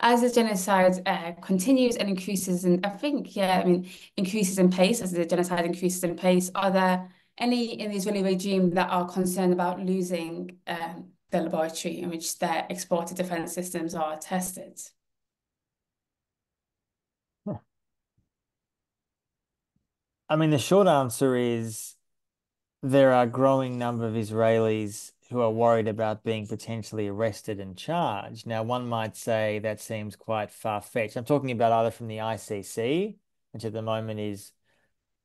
as the genocide uh, continues and increases, and I think, yeah, I mean, increases in pace as the genocide increases in pace, are there any in the Israeli regime that are concerned about losing um, the laboratory in which their exported defense systems are tested? I mean, the short answer is there are a growing number of Israelis who are worried about being potentially arrested and charged. Now, one might say that seems quite far-fetched. I'm talking about either from the ICC, which at the moment is,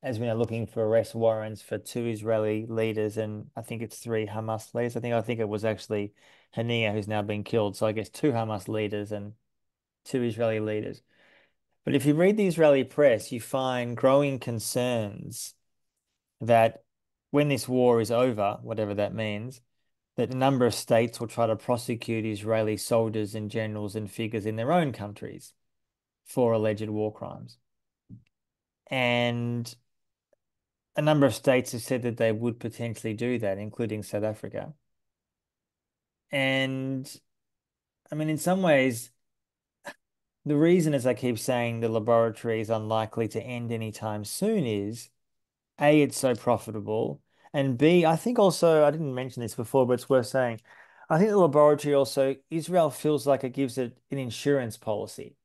as we are looking for arrest warrants for two Israeli leaders, and I think it's three Hamas leaders. I think I think it was actually Haniya who's now been killed. So I guess two Hamas leaders and two Israeli leaders. But if you read the Israeli press, you find growing concerns that when this war is over, whatever that means, that a number of states will try to prosecute Israeli soldiers and generals and figures in their own countries for alleged war crimes. And a number of states have said that they would potentially do that, including South Africa. And I mean, in some ways, the reason, as I keep saying, the laboratory is unlikely to end anytime soon is a, it's so profitable. And B, I think also, I didn't mention this before, but it's worth saying. I think the laboratory also, Israel feels like it gives it an insurance policy.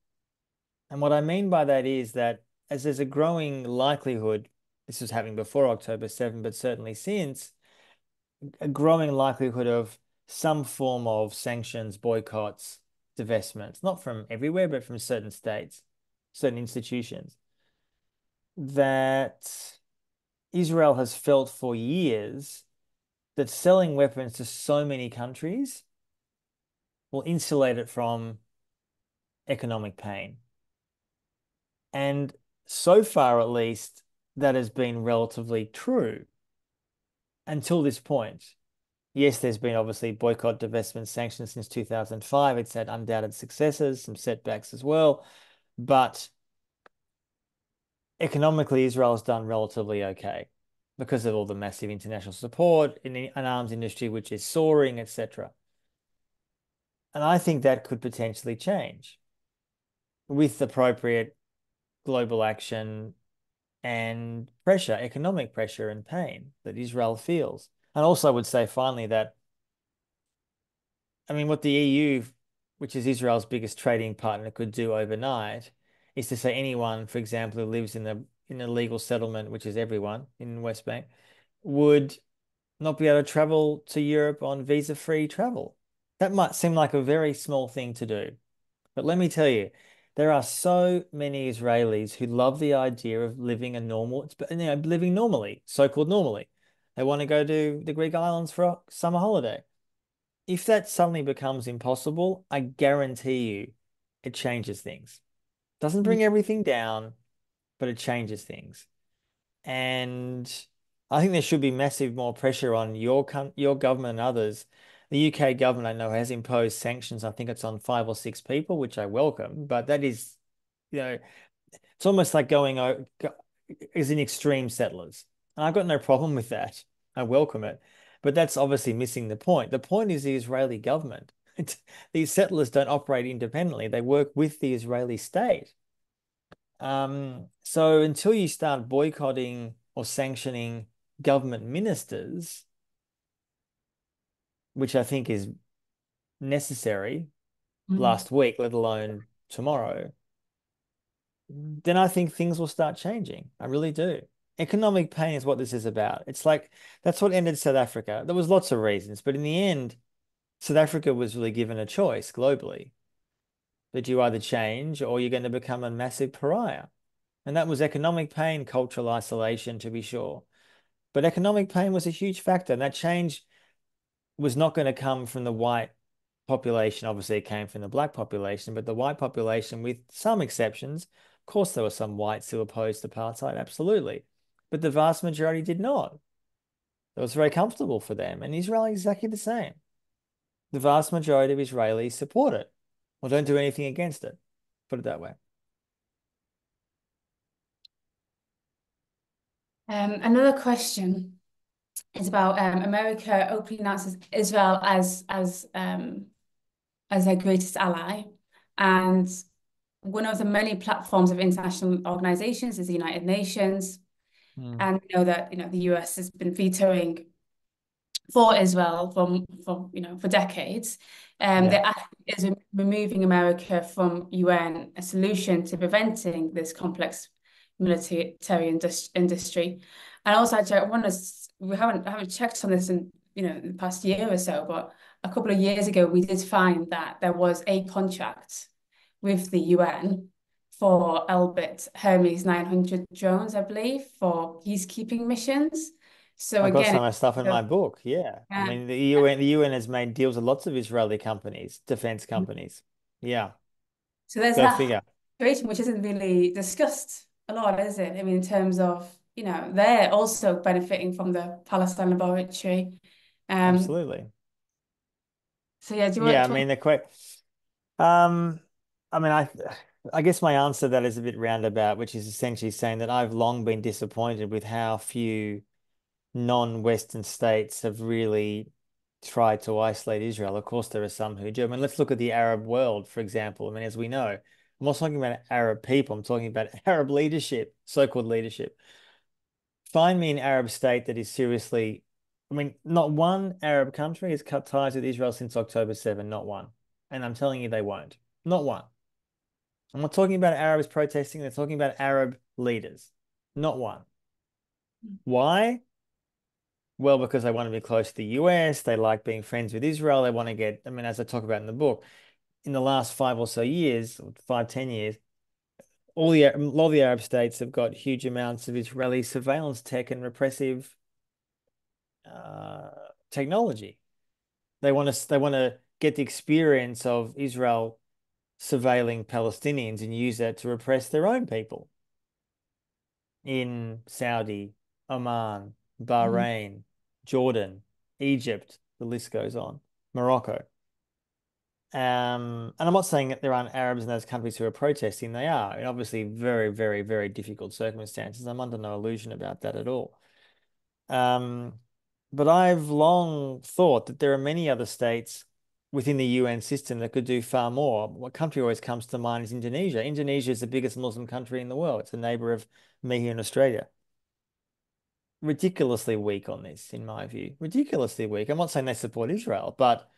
And what I mean by that is that as there's a growing likelihood, this was happening before October 7, but certainly since, a growing likelihood of some form of sanctions, boycotts, divestments, not from everywhere, but from certain states, certain institutions, that Israel has felt for years that selling weapons to so many countries will insulate it from economic pain. And so far, at least, that has been relatively true until this point. Yes, there's been obviously boycott, divestment, sanctions since 2005. It's had undoubted successes, some setbacks as well. But economically, Israel has done relatively okay because of all the massive international support in an arms industry which is soaring, etc. And I think that could potentially change with appropriate global action and pressure, economic pressure and pain that Israel feels. And also I would say finally that, I mean, what the EU, which is Israel's biggest trading partner, could do overnight is to say anyone, for example, who lives in the in a legal settlement, which is everyone in West Bank, would not be able to travel to Europe on visa-free travel. That might seem like a very small thing to do. But let me tell you, There are so many Israelis who love the idea of living a normal, you know, living normally, so-called normally. They want to go to the Greek islands for a summer holiday. If that suddenly becomes impossible, I guarantee you it changes things. Doesn't mm. bring everything down, but it changes things. And I think there should be massive more pressure on your your government and others. The UK government, I know, has imposed sanctions. I think it's on five or six people, which I welcome, but that is, you know, it's almost like going as in extreme settlers. And I've got no problem with that. I welcome it. But that's obviously missing the point. The point is the Israeli government. These settlers don't operate independently, they work with the Israeli state. Um, so until you start boycotting or sanctioning government ministers, which I think is necessary mm. last week, let alone tomorrow, then I think things will start changing. I really do. Economic pain is what this is about. It's like that's what ended South Africa. There was lots of reasons, but in the end, South Africa was really given a choice globally that you either change or you're going to become a massive pariah. And that was economic pain, cultural isolation, to be sure. But economic pain was a huge factor. And that change was not going to come from the white population. Obviously, it came from the black population, but the white population, with some exceptions, of course, there were some whites who opposed apartheid, absolutely. But the vast majority did not. It was very comfortable for them. And Israel is exactly the same. The vast majority of Israelis support it or don't do anything against it. Put it that way. Um, another question is about um, America openly announces Israel as as um, as their greatest ally, and one of the many platforms of international organizations is the United Nations, mm. and we know that you know the US has been vetoing for Israel for for you know for decades. Um, yeah. is removing America from UN a solution to preventing this complex military industry. And also, I want to we haven't haven't checked on this in you know the past year or so, but a couple of years ago we did find that there was a contract with the UN for Elbit Hermes 900 drones, I believe, for peacekeeping missions. So I've again, got some of stuff in my book. Yeah. yeah. I mean, the UN, the UN has made deals with lots of Israeli companies, defense mm-hmm. companies. Yeah. So there's Go that figure. situation which isn't really discussed a lot, is it? I mean, in terms of, you know, they're also benefiting from the Palestine laboratory. Um, Absolutely. So yeah, do you want Yeah, I mean the quick um I mean I I guess my answer to that is a bit roundabout, which is essentially saying that I've long been disappointed with how few non-Western states have really tried to isolate Israel. Of course, there are some who do. I mean, let's look at the Arab world, for example. I mean, as we know, I'm not talking about Arab people. I'm talking about Arab leadership, so-called leadership. Find me an Arab state that is seriously, I mean, not one Arab country has cut ties with Israel since October 7, not one. And I'm telling you they won't. Not one. I'm not talking about Arabs protesting. They're talking about Arab leaders. Not one. Hmm. Why? Well, because they want to be close to the US. They like being friends with Israel. They want to get, I mean, as I talk about in the book, in the last five or so years, five ten years, all the a lot of the Arab states have got huge amounts of Israeli surveillance tech and repressive uh, technology. They want to they want to get the experience of Israel surveilling Palestinians and use that to repress their own people in Saudi, Oman, Bahrain, mm. Jordan, Egypt. The list goes on. Morocco. Um, and I'm not saying that there aren't Arabs in those countries who are protesting. They are, in obviously very, very, very difficult circumstances. I'm under no illusion about that at all. Um, but I've long thought that there are many other states within the UN system that could do far more. What country always comes to mind is Indonesia. Indonesia is the biggest Muslim country in the world. It's a neighbor of me here in Australia. Ridiculously weak on this, in my view. Ridiculously weak. I'm not saying they support Israel, but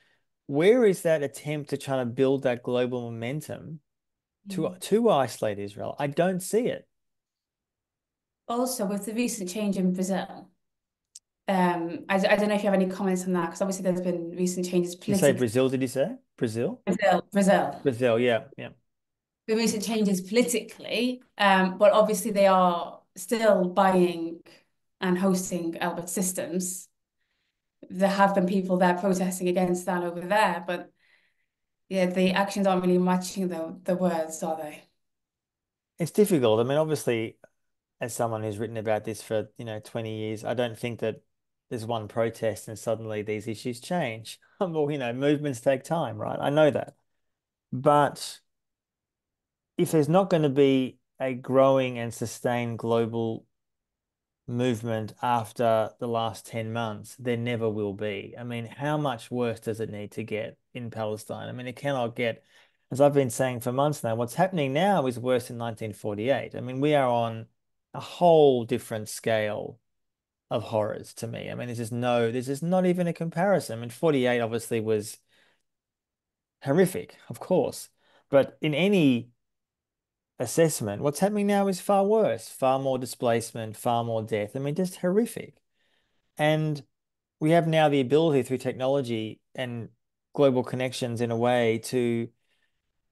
where is that attempt to try to build that global momentum to mm. to isolate Israel? I don't see it. Also, with the recent change in Brazil, um, I, I don't know if you have any comments on that because obviously there's been recent changes. Did you say Brazil? Did you say Brazil? Brazil, Brazil, Brazil. Yeah, yeah. the recent changes politically, um, but obviously they are still buying and hosting Elbit systems. There have been people there protesting against that over there, but yeah, the actions aren't really matching the the words, are they? It's difficult. I mean, obviously, as someone who's written about this for, you know, 20 years, I don't think that there's one protest and suddenly these issues change. Well, you know, movements take time, right? I know that. But if there's not going to be a growing and sustained global movement after the last 10 months, there never will be. I mean, how much worse does it need to get in Palestine? I mean, it cannot get, as I've been saying for months now, what's happening now is worse than 1948. I mean, we are on a whole different scale of horrors to me. I mean, there's just no, this is not even a comparison. I mean, 48 obviously was horrific, of course, but in any assessment, what's happening now is far worse, far more displacement, far more death. I mean, just horrific. And we have now the ability through technology and global connections in a way to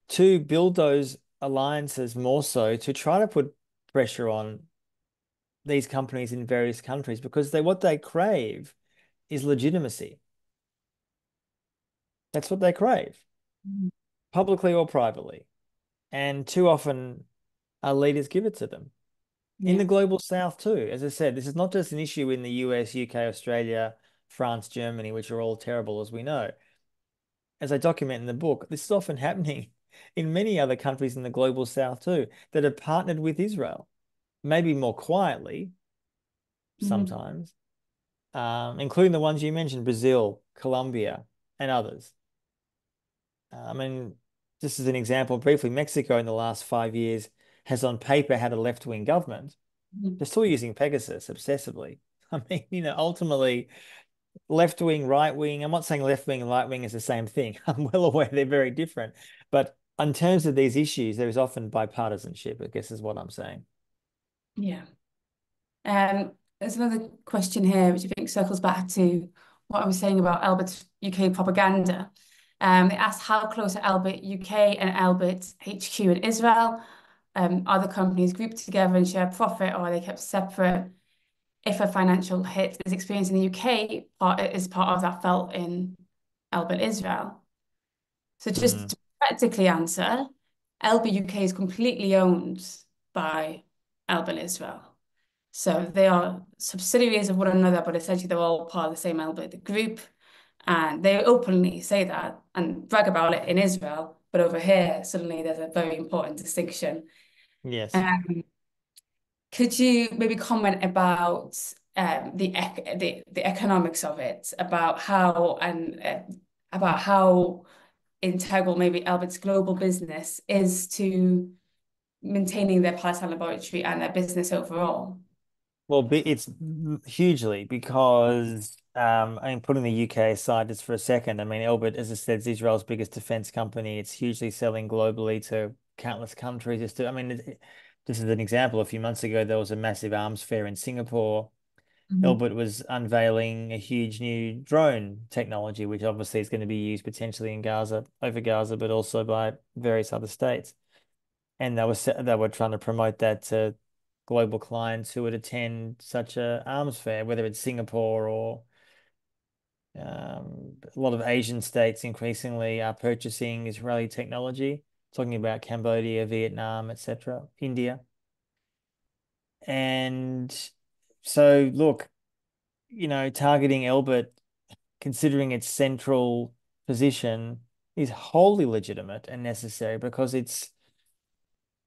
to build those alliances more so to try to put pressure on these companies in various countries because they what they crave is legitimacy. That's what they crave, mm. publicly or privately. And too often our leaders give it to them. Yeah. In the global south too. As I said, this is not just an issue in the US, UK, Australia, France, Germany, which are all terrible as we know. As I document in the book, this is often happening in many other countries in the global south too that have partnered with Israel maybe more quietly mm-hmm. sometimes, mm. um, including the ones you mentioned Brazil, Colombia, and others. I mean, just as an example, briefly, Mexico in the last five years has on paper had a left wing government. Mm. They're still using Pegasus obsessively. I mean, you know, ultimately, left wing, right wing, I'm not saying left wing and right wing is the same thing. I'm well aware they're very different. But in terms of these issues, there is often bipartisanship, I guess is what I'm saying. Yeah. Um, there's another question here, which I think circles back to what I was saying about Elbit UK propaganda. Um, they asked how close are Elbit UK and Elbit HQ in Israel? Um, are the companies grouped together and share profit, or are they kept separate? If a financial hit is experienced in the UK, part is part of that felt in Elbit Israel. So just mm. to practically answer, Elbit UK is completely owned by Elbit Israel. So they are subsidiaries of one another, but essentially they're all part of the same Elbit group. And they openly say that and brag about it in Israel. But over here, suddenly there's a very important distinction. Yes. Um, could you maybe comment about um, the, the the economics of it, about how and uh, about how integral maybe Elbit's global business is to maintaining their Palestine laboratory and their business overall? Well, it's hugely because um, I mean, putting the UK aside just for a second, I mean, Elbit, as I said, is Israel's biggest defense company. It's hugely selling globally to countless countries. Just to, I mean, it, this is an example. A few months ago, there was a massive arms fair in Singapore. Mm-hmm. Elbit was unveiling a huge new drone technology, which obviously is going to be used potentially in Gaza, over Gaza, but also by various other states. And they were they were trying to promote that to global clients who would attend such a arms fair, whether it's Singapore or um, a lot of Asian states increasingly are purchasing Israeli technology. Talking about Cambodia, Vietnam, etc., India, and so look, you know, targeting Elbit, considering its central position, is wholly legitimate and necessary because it's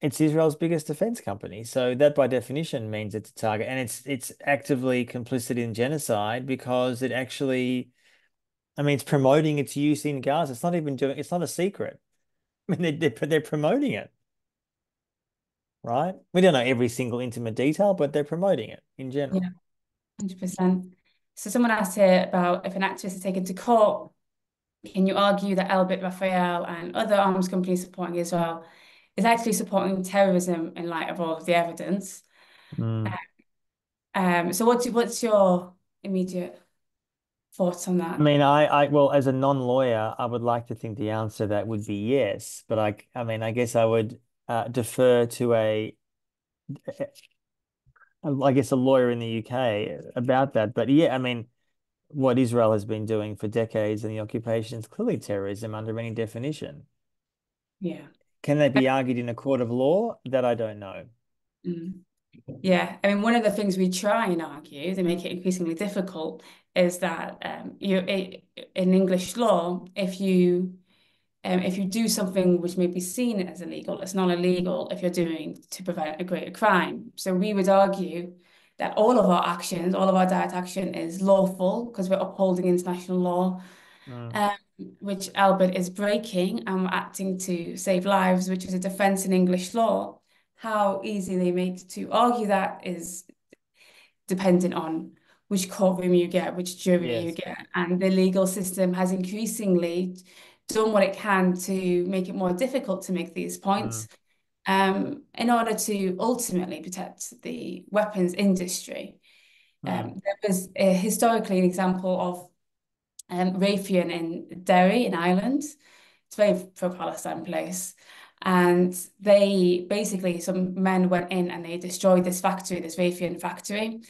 it's Israel's biggest defense company. So that by definition means it's a target and it's it's actively complicit in genocide because it actually I mean it's promoting its use in Gaza. It's not even doing it's not a secret. I mean they're, they're, they're promoting it. Right? We don't know every single intimate detail, but they're promoting it in general. Yeah. 100%. So someone asked here about if an activist is taken to court, can you argue that Elbit Rafael and other arms companies supporting Israel is actually supporting terrorism in light of all of the evidence. Mm. Um, so what's what's your immediate thoughts on that? I mean, I, I well, as a non-lawyer, I would like to think the answer that would be yes, but I, I mean, I guess I would uh, defer to a, I guess, a lawyer in the UK about that. But yeah, I mean, what Israel has been doing for decades in the occupation is clearly terrorism under any definition. Yeah. Can they be argued in a court of law? That I don't know. Mm. Yeah, I mean, one of the things we try and argue to make it increasingly difficult is that um, you in English law, if you um, if you do something which may be seen as illegal, it's not illegal if you're doing to prevent a greater crime. So we would argue that all of our actions, all of our direct action is lawful because we're upholding international law, mm. um, which Elbit is breaking and we're acting to save lives, which is a defense in English law. How easy they make to argue that is dependent on which courtroom you get, which jury yes. you get. And the legal system has increasingly done what it can to make it more difficult to make these points mm. um, in order to ultimately protect the weapons industry. Mm. Um, there was a, historically an example of um, Raytheon in Derry in Ireland. It's a very pro-Palestine place. And they basically, some men went in and they destroyed this factory, this Raytheon factory.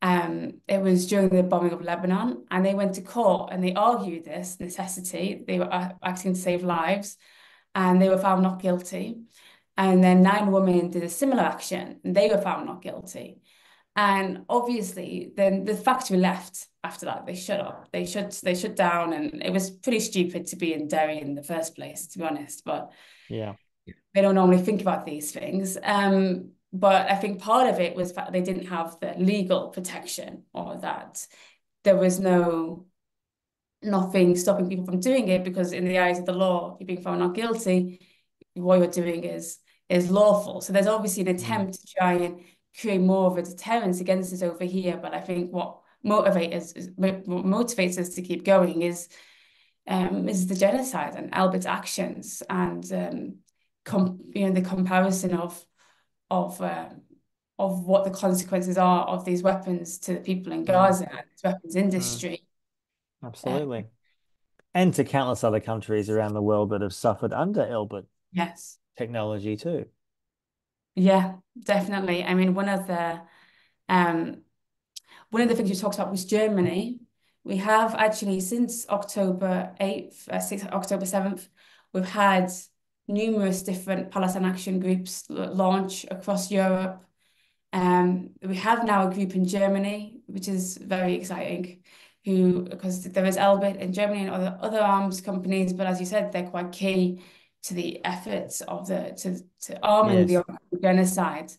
Um, it was during the bombing of Lebanon, and they went to court and they argued this necessity. They were acting to save lives, and they were found not guilty. And then nine women did a similar action, and they were found not guilty. And obviously, then the factory left after that. They shut up. They shut. They shut down, and it was pretty stupid to be in Derry in the first place, to be honest. But yeah, they don't normally think about these things. Um, but I think part of it was that they didn't have the legal protection or that there was no nothing stopping people from doing it because in the eyes of the law, you're being found not guilty, what you're doing is is lawful. So there's obviously an mm. attempt to try and create more of a deterrence against it over here. But I think what motivates us, what motivates us to keep going is um, is the genocide and Elbit's actions and um, com- you know the comparison of of um, of what the consequences are of these weapons to the people in mm. Gaza and this weapons mm. industry. Absolutely. and to countless other countries around the world that have suffered under Elbit yes technology too. Yeah, definitely. I mean, one of the um one of the things you talked about was Germany. We have actually since October 8th, uh, 6th, October 7th, we've had numerous different Palestine action groups launch across Europe. Um, we have now a group in Germany, which is very exciting, who because there is Elbit in Germany and other other arms companies, but as you said, they're quite key to the efforts of the to to arming yes. the genocide.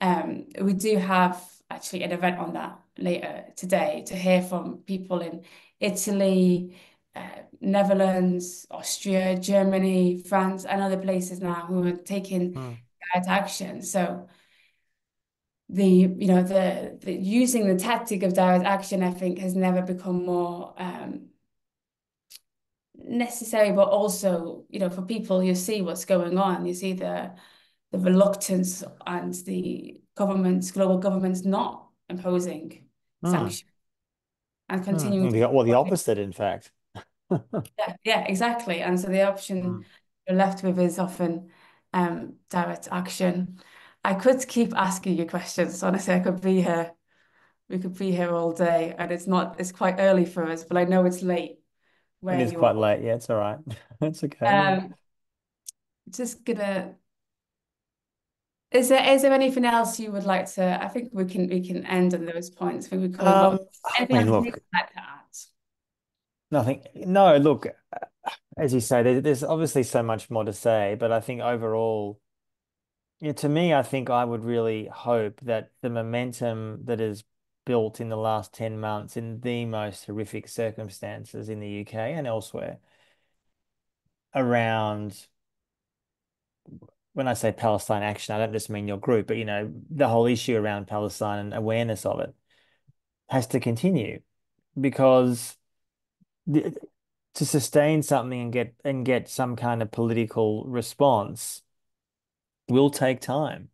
Um, we do have actually an event on that later today to hear from people in Italy, uh, Netherlands, Austria, Germany, France, and other places now who are taking mm. action. So the you know the, the using the tactic of direct action, I think, has never become more um, necessary. But also, you know, for people, you see what's going on. You see the the reluctance and the governments, global governments, not imposing mm. sanctions and hmm. continuing. Mm. Well, the opposite, in fact yeah, yeah, exactly. And so the option mm. you're left with is often um, direct action. I could keep asking you questions. Honestly, I could be here. We could be here all day, and it's not. It's quite early for us, but I know it's late. Where it is quite are. late. Yeah, it's all right. it's okay. Um, just gonna. Is there is there anything else you would like to? I think we can we can end on those points. I think we. Um, I mean, look, like to add? Nothing. No, look, as you say, there, there's obviously so much more to say, but I think overall, yeah, to me, I think I would really hope that the momentum that is built in the last 10 months in the most horrific circumstances in the UK and elsewhere around when I say Palestine action, I don't just mean your group, but you know, the whole issue around Palestine and awareness of it has to continue because to sustain something and get and get some kind of political response will take time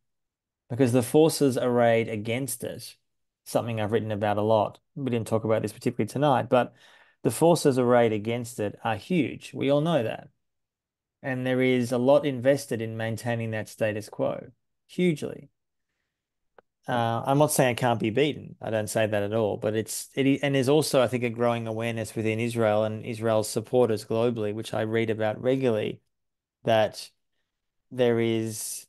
because the forces arrayed against it, something I've written about a lot. We didn't talk about this particularly tonight, but the forces arrayed against it are huge. We all know that. And there is a lot invested in maintaining that status quo, hugely. Uh, I'm not saying it can't be beaten. I don't say that at all. But it's it and there's also I think a growing awareness within Israel and Israel's supporters globally, which I read about regularly, that there is,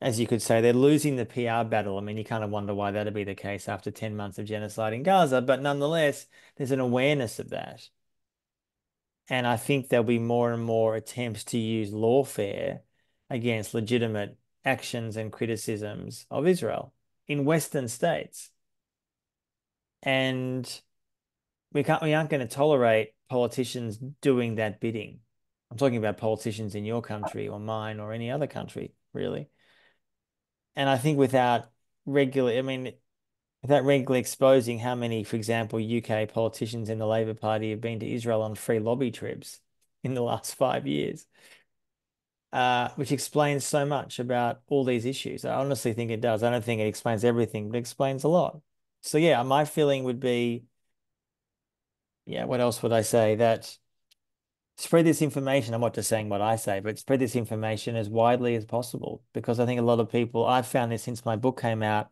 as you could say, they're losing the PR battle. I mean, you kind of wonder why that'd be the case after 10 months of genocide in Gaza, but nonetheless, there's an awareness of that. And I think there'll be more and more attempts to use lawfare against legitimate actions and criticisms of Israel in Western states. And we can't we aren't going to tolerate politicians doing that bidding. I'm talking about politicians in your country or mine or any other country, really. And I think without regular, I mean, without regularly exposing how many, for example, UK politicians in the Labour Party have been to Israel on free lobby trips in the last five years, uh, which explains so much about all these issues. I honestly think it does. I don't think it explains everything, but it explains a lot. So yeah, my feeling would be, yeah, what else would I say? That spread this information. I'm not just saying what I say, but spread this information as widely as possible because I think a lot of people, I've found this since my book came out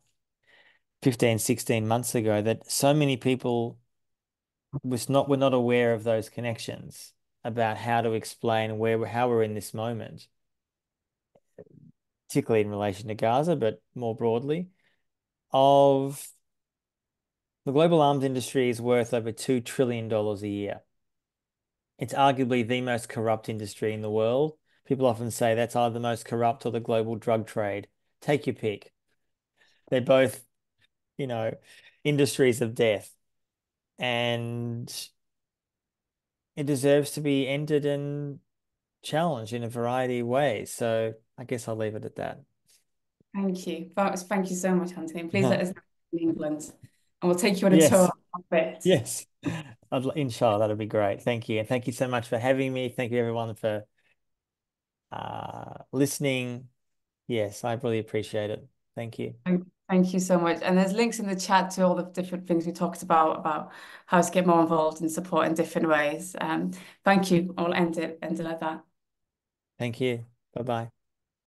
15, 16 months ago, that so many people was not were not aware of those connections about how to explain where how we're in this moment, particularly in relation to Gaza, but more broadly, of the global arms industry is worth over $2 trillion a year. It's arguably the most corrupt industry in the world. People often say that's either the most corrupt or the global drug trade. Take your pick. They're both, you know, industries of death. And it deserves to be ended and challenged in a variety of ways. So I guess I'll leave it at that. Thank you. Thank you so much, Antony. Please let us know in England and we'll take you on a yes. tour it. Yes. I'd, inshallah, that'd be great. Thank you. And thank you so much for having me. Thank you everyone for uh, listening. Yes, I really appreciate it. Thank you. Thank you so much. And there's links in the chat to all the different things we talked about, about how to get more involved and support in different ways. Um, thank you. I'll end it, end it like that. Thank you. Bye-bye.